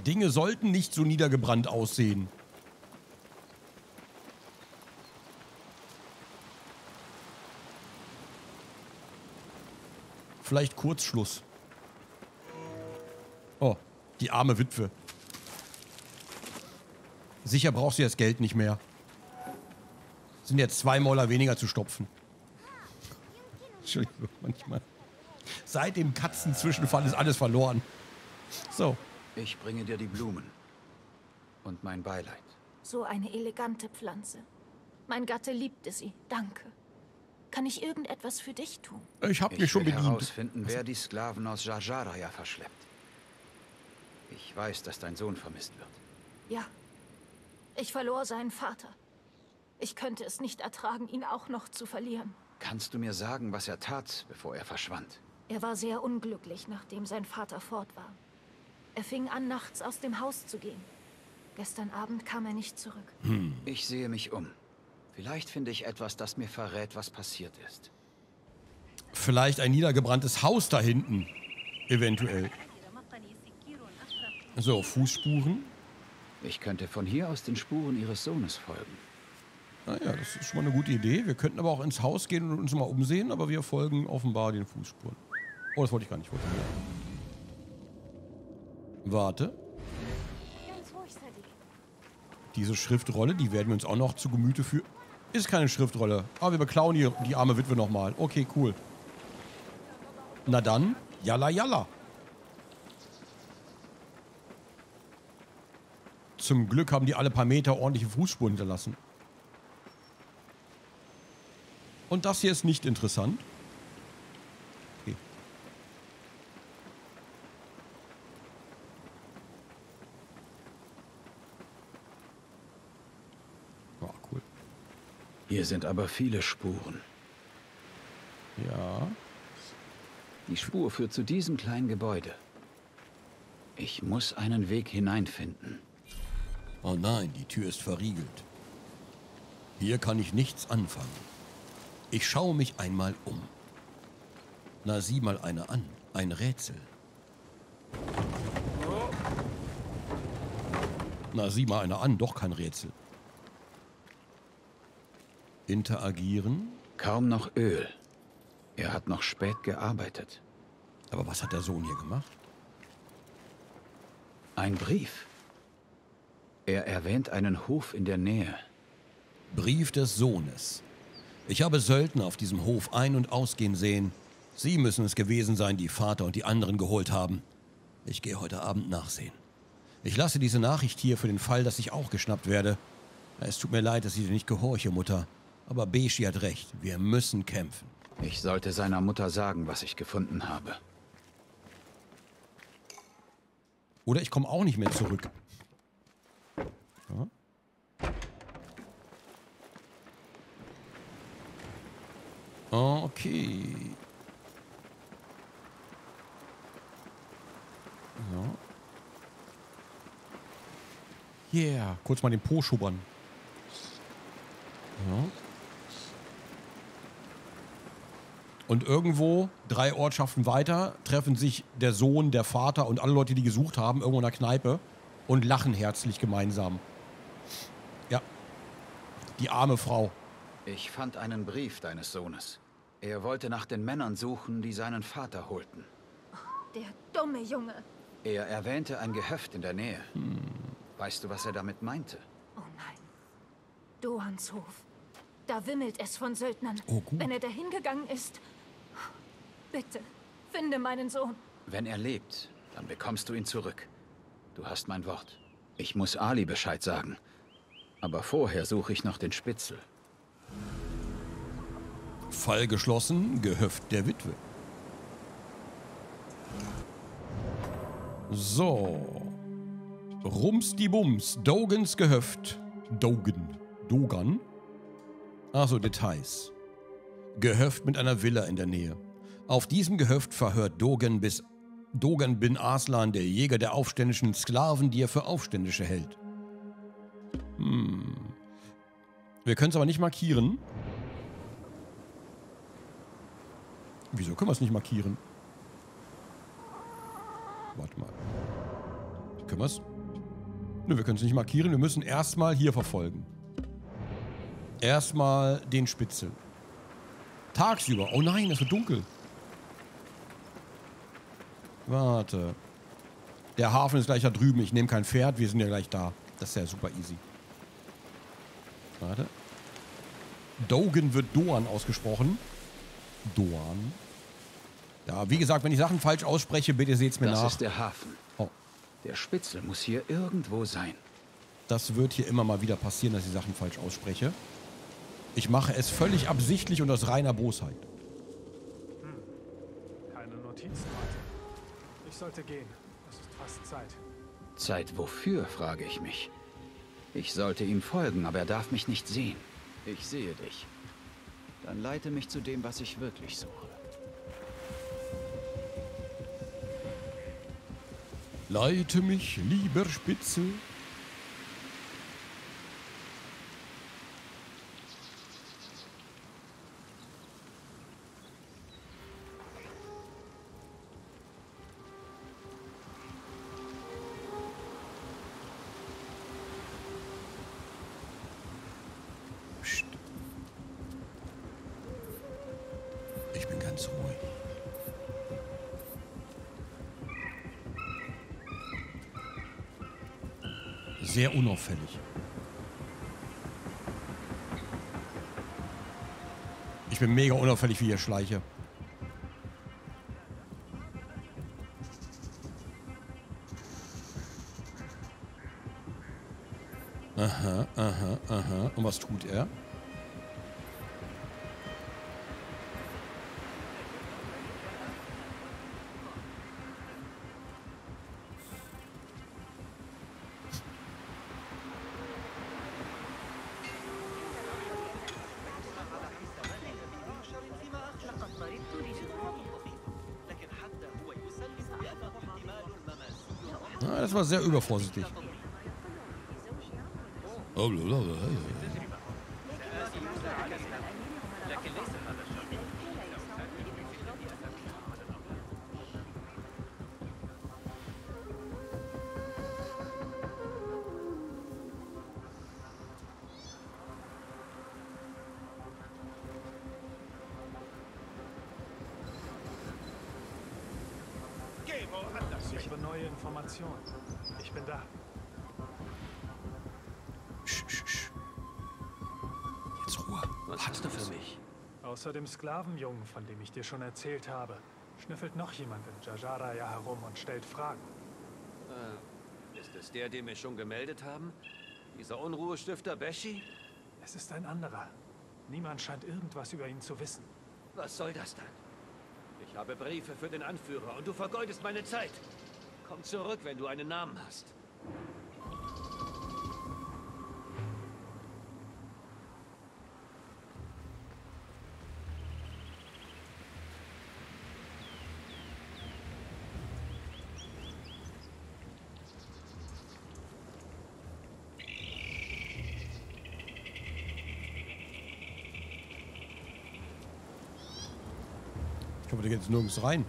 Dinge sollten nicht so niedergebrannt aussehen. Vielleicht Kurzschluss. Oh, die arme Witwe. Sicher brauchst du das Geld nicht mehr. Sind jetzt zwei Mäuler weniger zu stopfen. Entschuldigung, manchmal. Seit dem Katzenzwischenfall ist alles verloren. So. Ich bringe dir die Blumen. Und mein Beileid. So eine elegante Pflanze. Mein Gatte liebte sie. Danke. Kann ich irgendetwas für dich tun? Ich habe Ich mich schon will bedient. herausfinden, wer die Sklaven aus Jarjaraya verschleppt. Ich weiß, dass dein Sohn vermisst wird. Ja. Ich verlor seinen Vater. Ich könnte es nicht ertragen, ihn auch noch zu verlieren. Kannst du mir sagen, was er tat, bevor er verschwand? Er war sehr unglücklich, nachdem sein Vater fort war. Er fing an, nachts aus dem Haus zu gehen. Gestern Abend kam er nicht zurück. Ich sehe mich um. Vielleicht finde ich etwas, das mir verrät, was passiert ist. Vielleicht ein niedergebranntes Haus da hinten. Eventuell. So, Fußspuren. Ich könnte von hier aus den Spuren ihres Sohnes folgen. Naja, das ist schon mal eine gute Idee. Wir könnten aber auch ins Haus gehen und uns mal umsehen, aber wir folgen offenbar den Fußspuren. Oh, das wollte ich gar nicht. Ich wollte nur- Warte. Diese Schriftrolle, die werden wir uns auch noch zu Gemüte führen. Ist keine Schriftrolle, aber wir beklauen die, die arme Witwe nochmal. Okay, cool. Na dann, yalla yalla. Zum Glück haben die alle paar Meter ordentliche Fußspuren hinterlassen. Und das hier ist nicht interessant. Okay. Ah, cool. Hier sind aber viele Spuren. Ja. Die Spur führt zu diesem kleinen Gebäude. Ich muss einen Weg hineinfinden. Oh nein, die Tür ist verriegelt. Hier kann ich nichts anfangen. Ich schaue mich einmal um. Na, sieh mal eine an. Ein Rätsel. Na, sieh mal eine an. Doch kein Rätsel. Interagieren. Kaum noch Öl. Er hat noch spät gearbeitet. Aber was hat der Sohn hier gemacht? Ein Brief. Er erwähnt einen Hof in der Nähe. Brief des Sohnes. Ich habe Söldner auf diesem Hof ein- und ausgehen sehen. Sie müssen es gewesen sein, die Vater und die anderen geholt haben. Ich gehe heute Abend nachsehen. Ich lasse diese Nachricht hier für den Fall, dass ich auch geschnappt werde. Es tut mir leid, dass ich dir nicht gehorche, Mutter. Aber Beshi hat recht. Wir müssen kämpfen. Ich sollte seiner Mutter sagen, was ich gefunden habe. Oder ich komme auch nicht mehr zurück. Ja. Okay. Ja. Yeah. Kurz mal den Po schubbern. Ja. Und irgendwo, drei Ortschaften weiter, treffen sich der Sohn, der Vater und alle Leute, die gesucht haben, irgendwo in der Kneipe und lachen herzlich gemeinsam. Ja. Die arme Frau. Ich fand einen Brief deines Sohnes. Er wollte nach den Männern suchen, die seinen Vater holten. Der dumme Junge. Er erwähnte ein Gehöft in der Nähe. Weißt du, was er damit meinte? Oh nein. Dohanshof. Da wimmelt es von Söldnern. Oh, gut. Wenn er dahin gegangen ist. Bitte, finde meinen Sohn. Wenn er lebt, dann bekommst du ihn zurück. Du hast mein Wort. Ich muss Ali Bescheid sagen. Aber vorher suche ich noch den Spitzel. Fall geschlossen, Gehöft der Witwe. So. Rums die Bums, Dogans Gehöft. Dogan. Dogan? Also Details. Gehöft mit einer Villa in der Nähe. Auf diesem Gehöft verhört Dogan bis Dogan bin Aslan, der Jäger der aufständischen Sklaven, die er für Aufständische hält. Hm. Wir können es aber nicht markieren. Wieso können wir es nicht markieren? Warte mal. Können wir es? Nö, wir können es nicht markieren. Wir müssen erstmal hier verfolgen. Erstmal den Spitzel. Tagsüber. Oh nein, es wird dunkel. Warte. Der Hafen ist gleich da drüben. Ich nehme kein Pferd. Wir sind ja gleich da. Das ist ja super easy. Warte. Dogan wird Doan ausgesprochen. Doan. Ja, wie gesagt, wenn ich Sachen falsch ausspreche, bitte seht's mir das nach. Das ist der Hafen. Oh. Der Spitzel muss hier irgendwo sein. Das wird hier immer mal wieder passieren, dass ich Sachen falsch ausspreche. Ich mache es völlig absichtlich und aus reiner Bosheit. Keine Notizen heute. Ich sollte gehen. Es ist fast Zeit. Zeit wofür, frage ich mich. Ich sollte ihm folgen, aber er darf mich nicht sehen. Ich sehe dich. Dann leite mich zu dem, was ich wirklich suche. Leite mich, lieber Spitzel. Sehr unauffällig. Ich bin mega unauffällig, wie ich hier schleiche. Aha, aha, aha. Und was tut er? War sehr übervorsichtig. Oh, blablabla. Neue Informationen. Ich bin da. Jetzt Ruhe. Was hast du für mich? Außer dem Sklavenjungen, von dem ich dir schon erzählt habe, schnüffelt noch jemand in Jajaraya herum und stellt Fragen. Äh, ist es der, den wir schon gemeldet haben? Dieser Unruhestifter Beshi? Es ist ein anderer. Niemand scheint irgendwas über ihn zu wissen. Was soll das dann? Ich habe Briefe für den Anführer und du vergeudest meine Zeit. Komm zurück, wenn du einen Namen hast. Ich hoffe, der geht jetzt nirgends rein.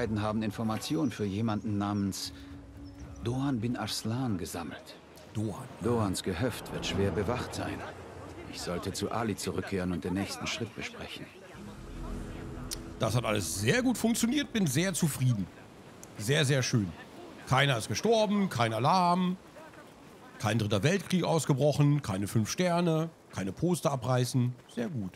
Beiden haben Informationen für jemanden namens Dohan bin Arslan gesammelt. Dohan? Dohans Gehöft wird schwer bewacht sein. Ich sollte zu Ali zurückkehren und den nächsten Schritt besprechen. Das hat alles sehr gut funktioniert. Bin sehr zufrieden. Sehr, sehr schön. Keiner ist gestorben, kein Alarm, kein dritter Weltkrieg ausgebrochen, keine fünf Sterne, keine Poster abreißen. Sehr gut.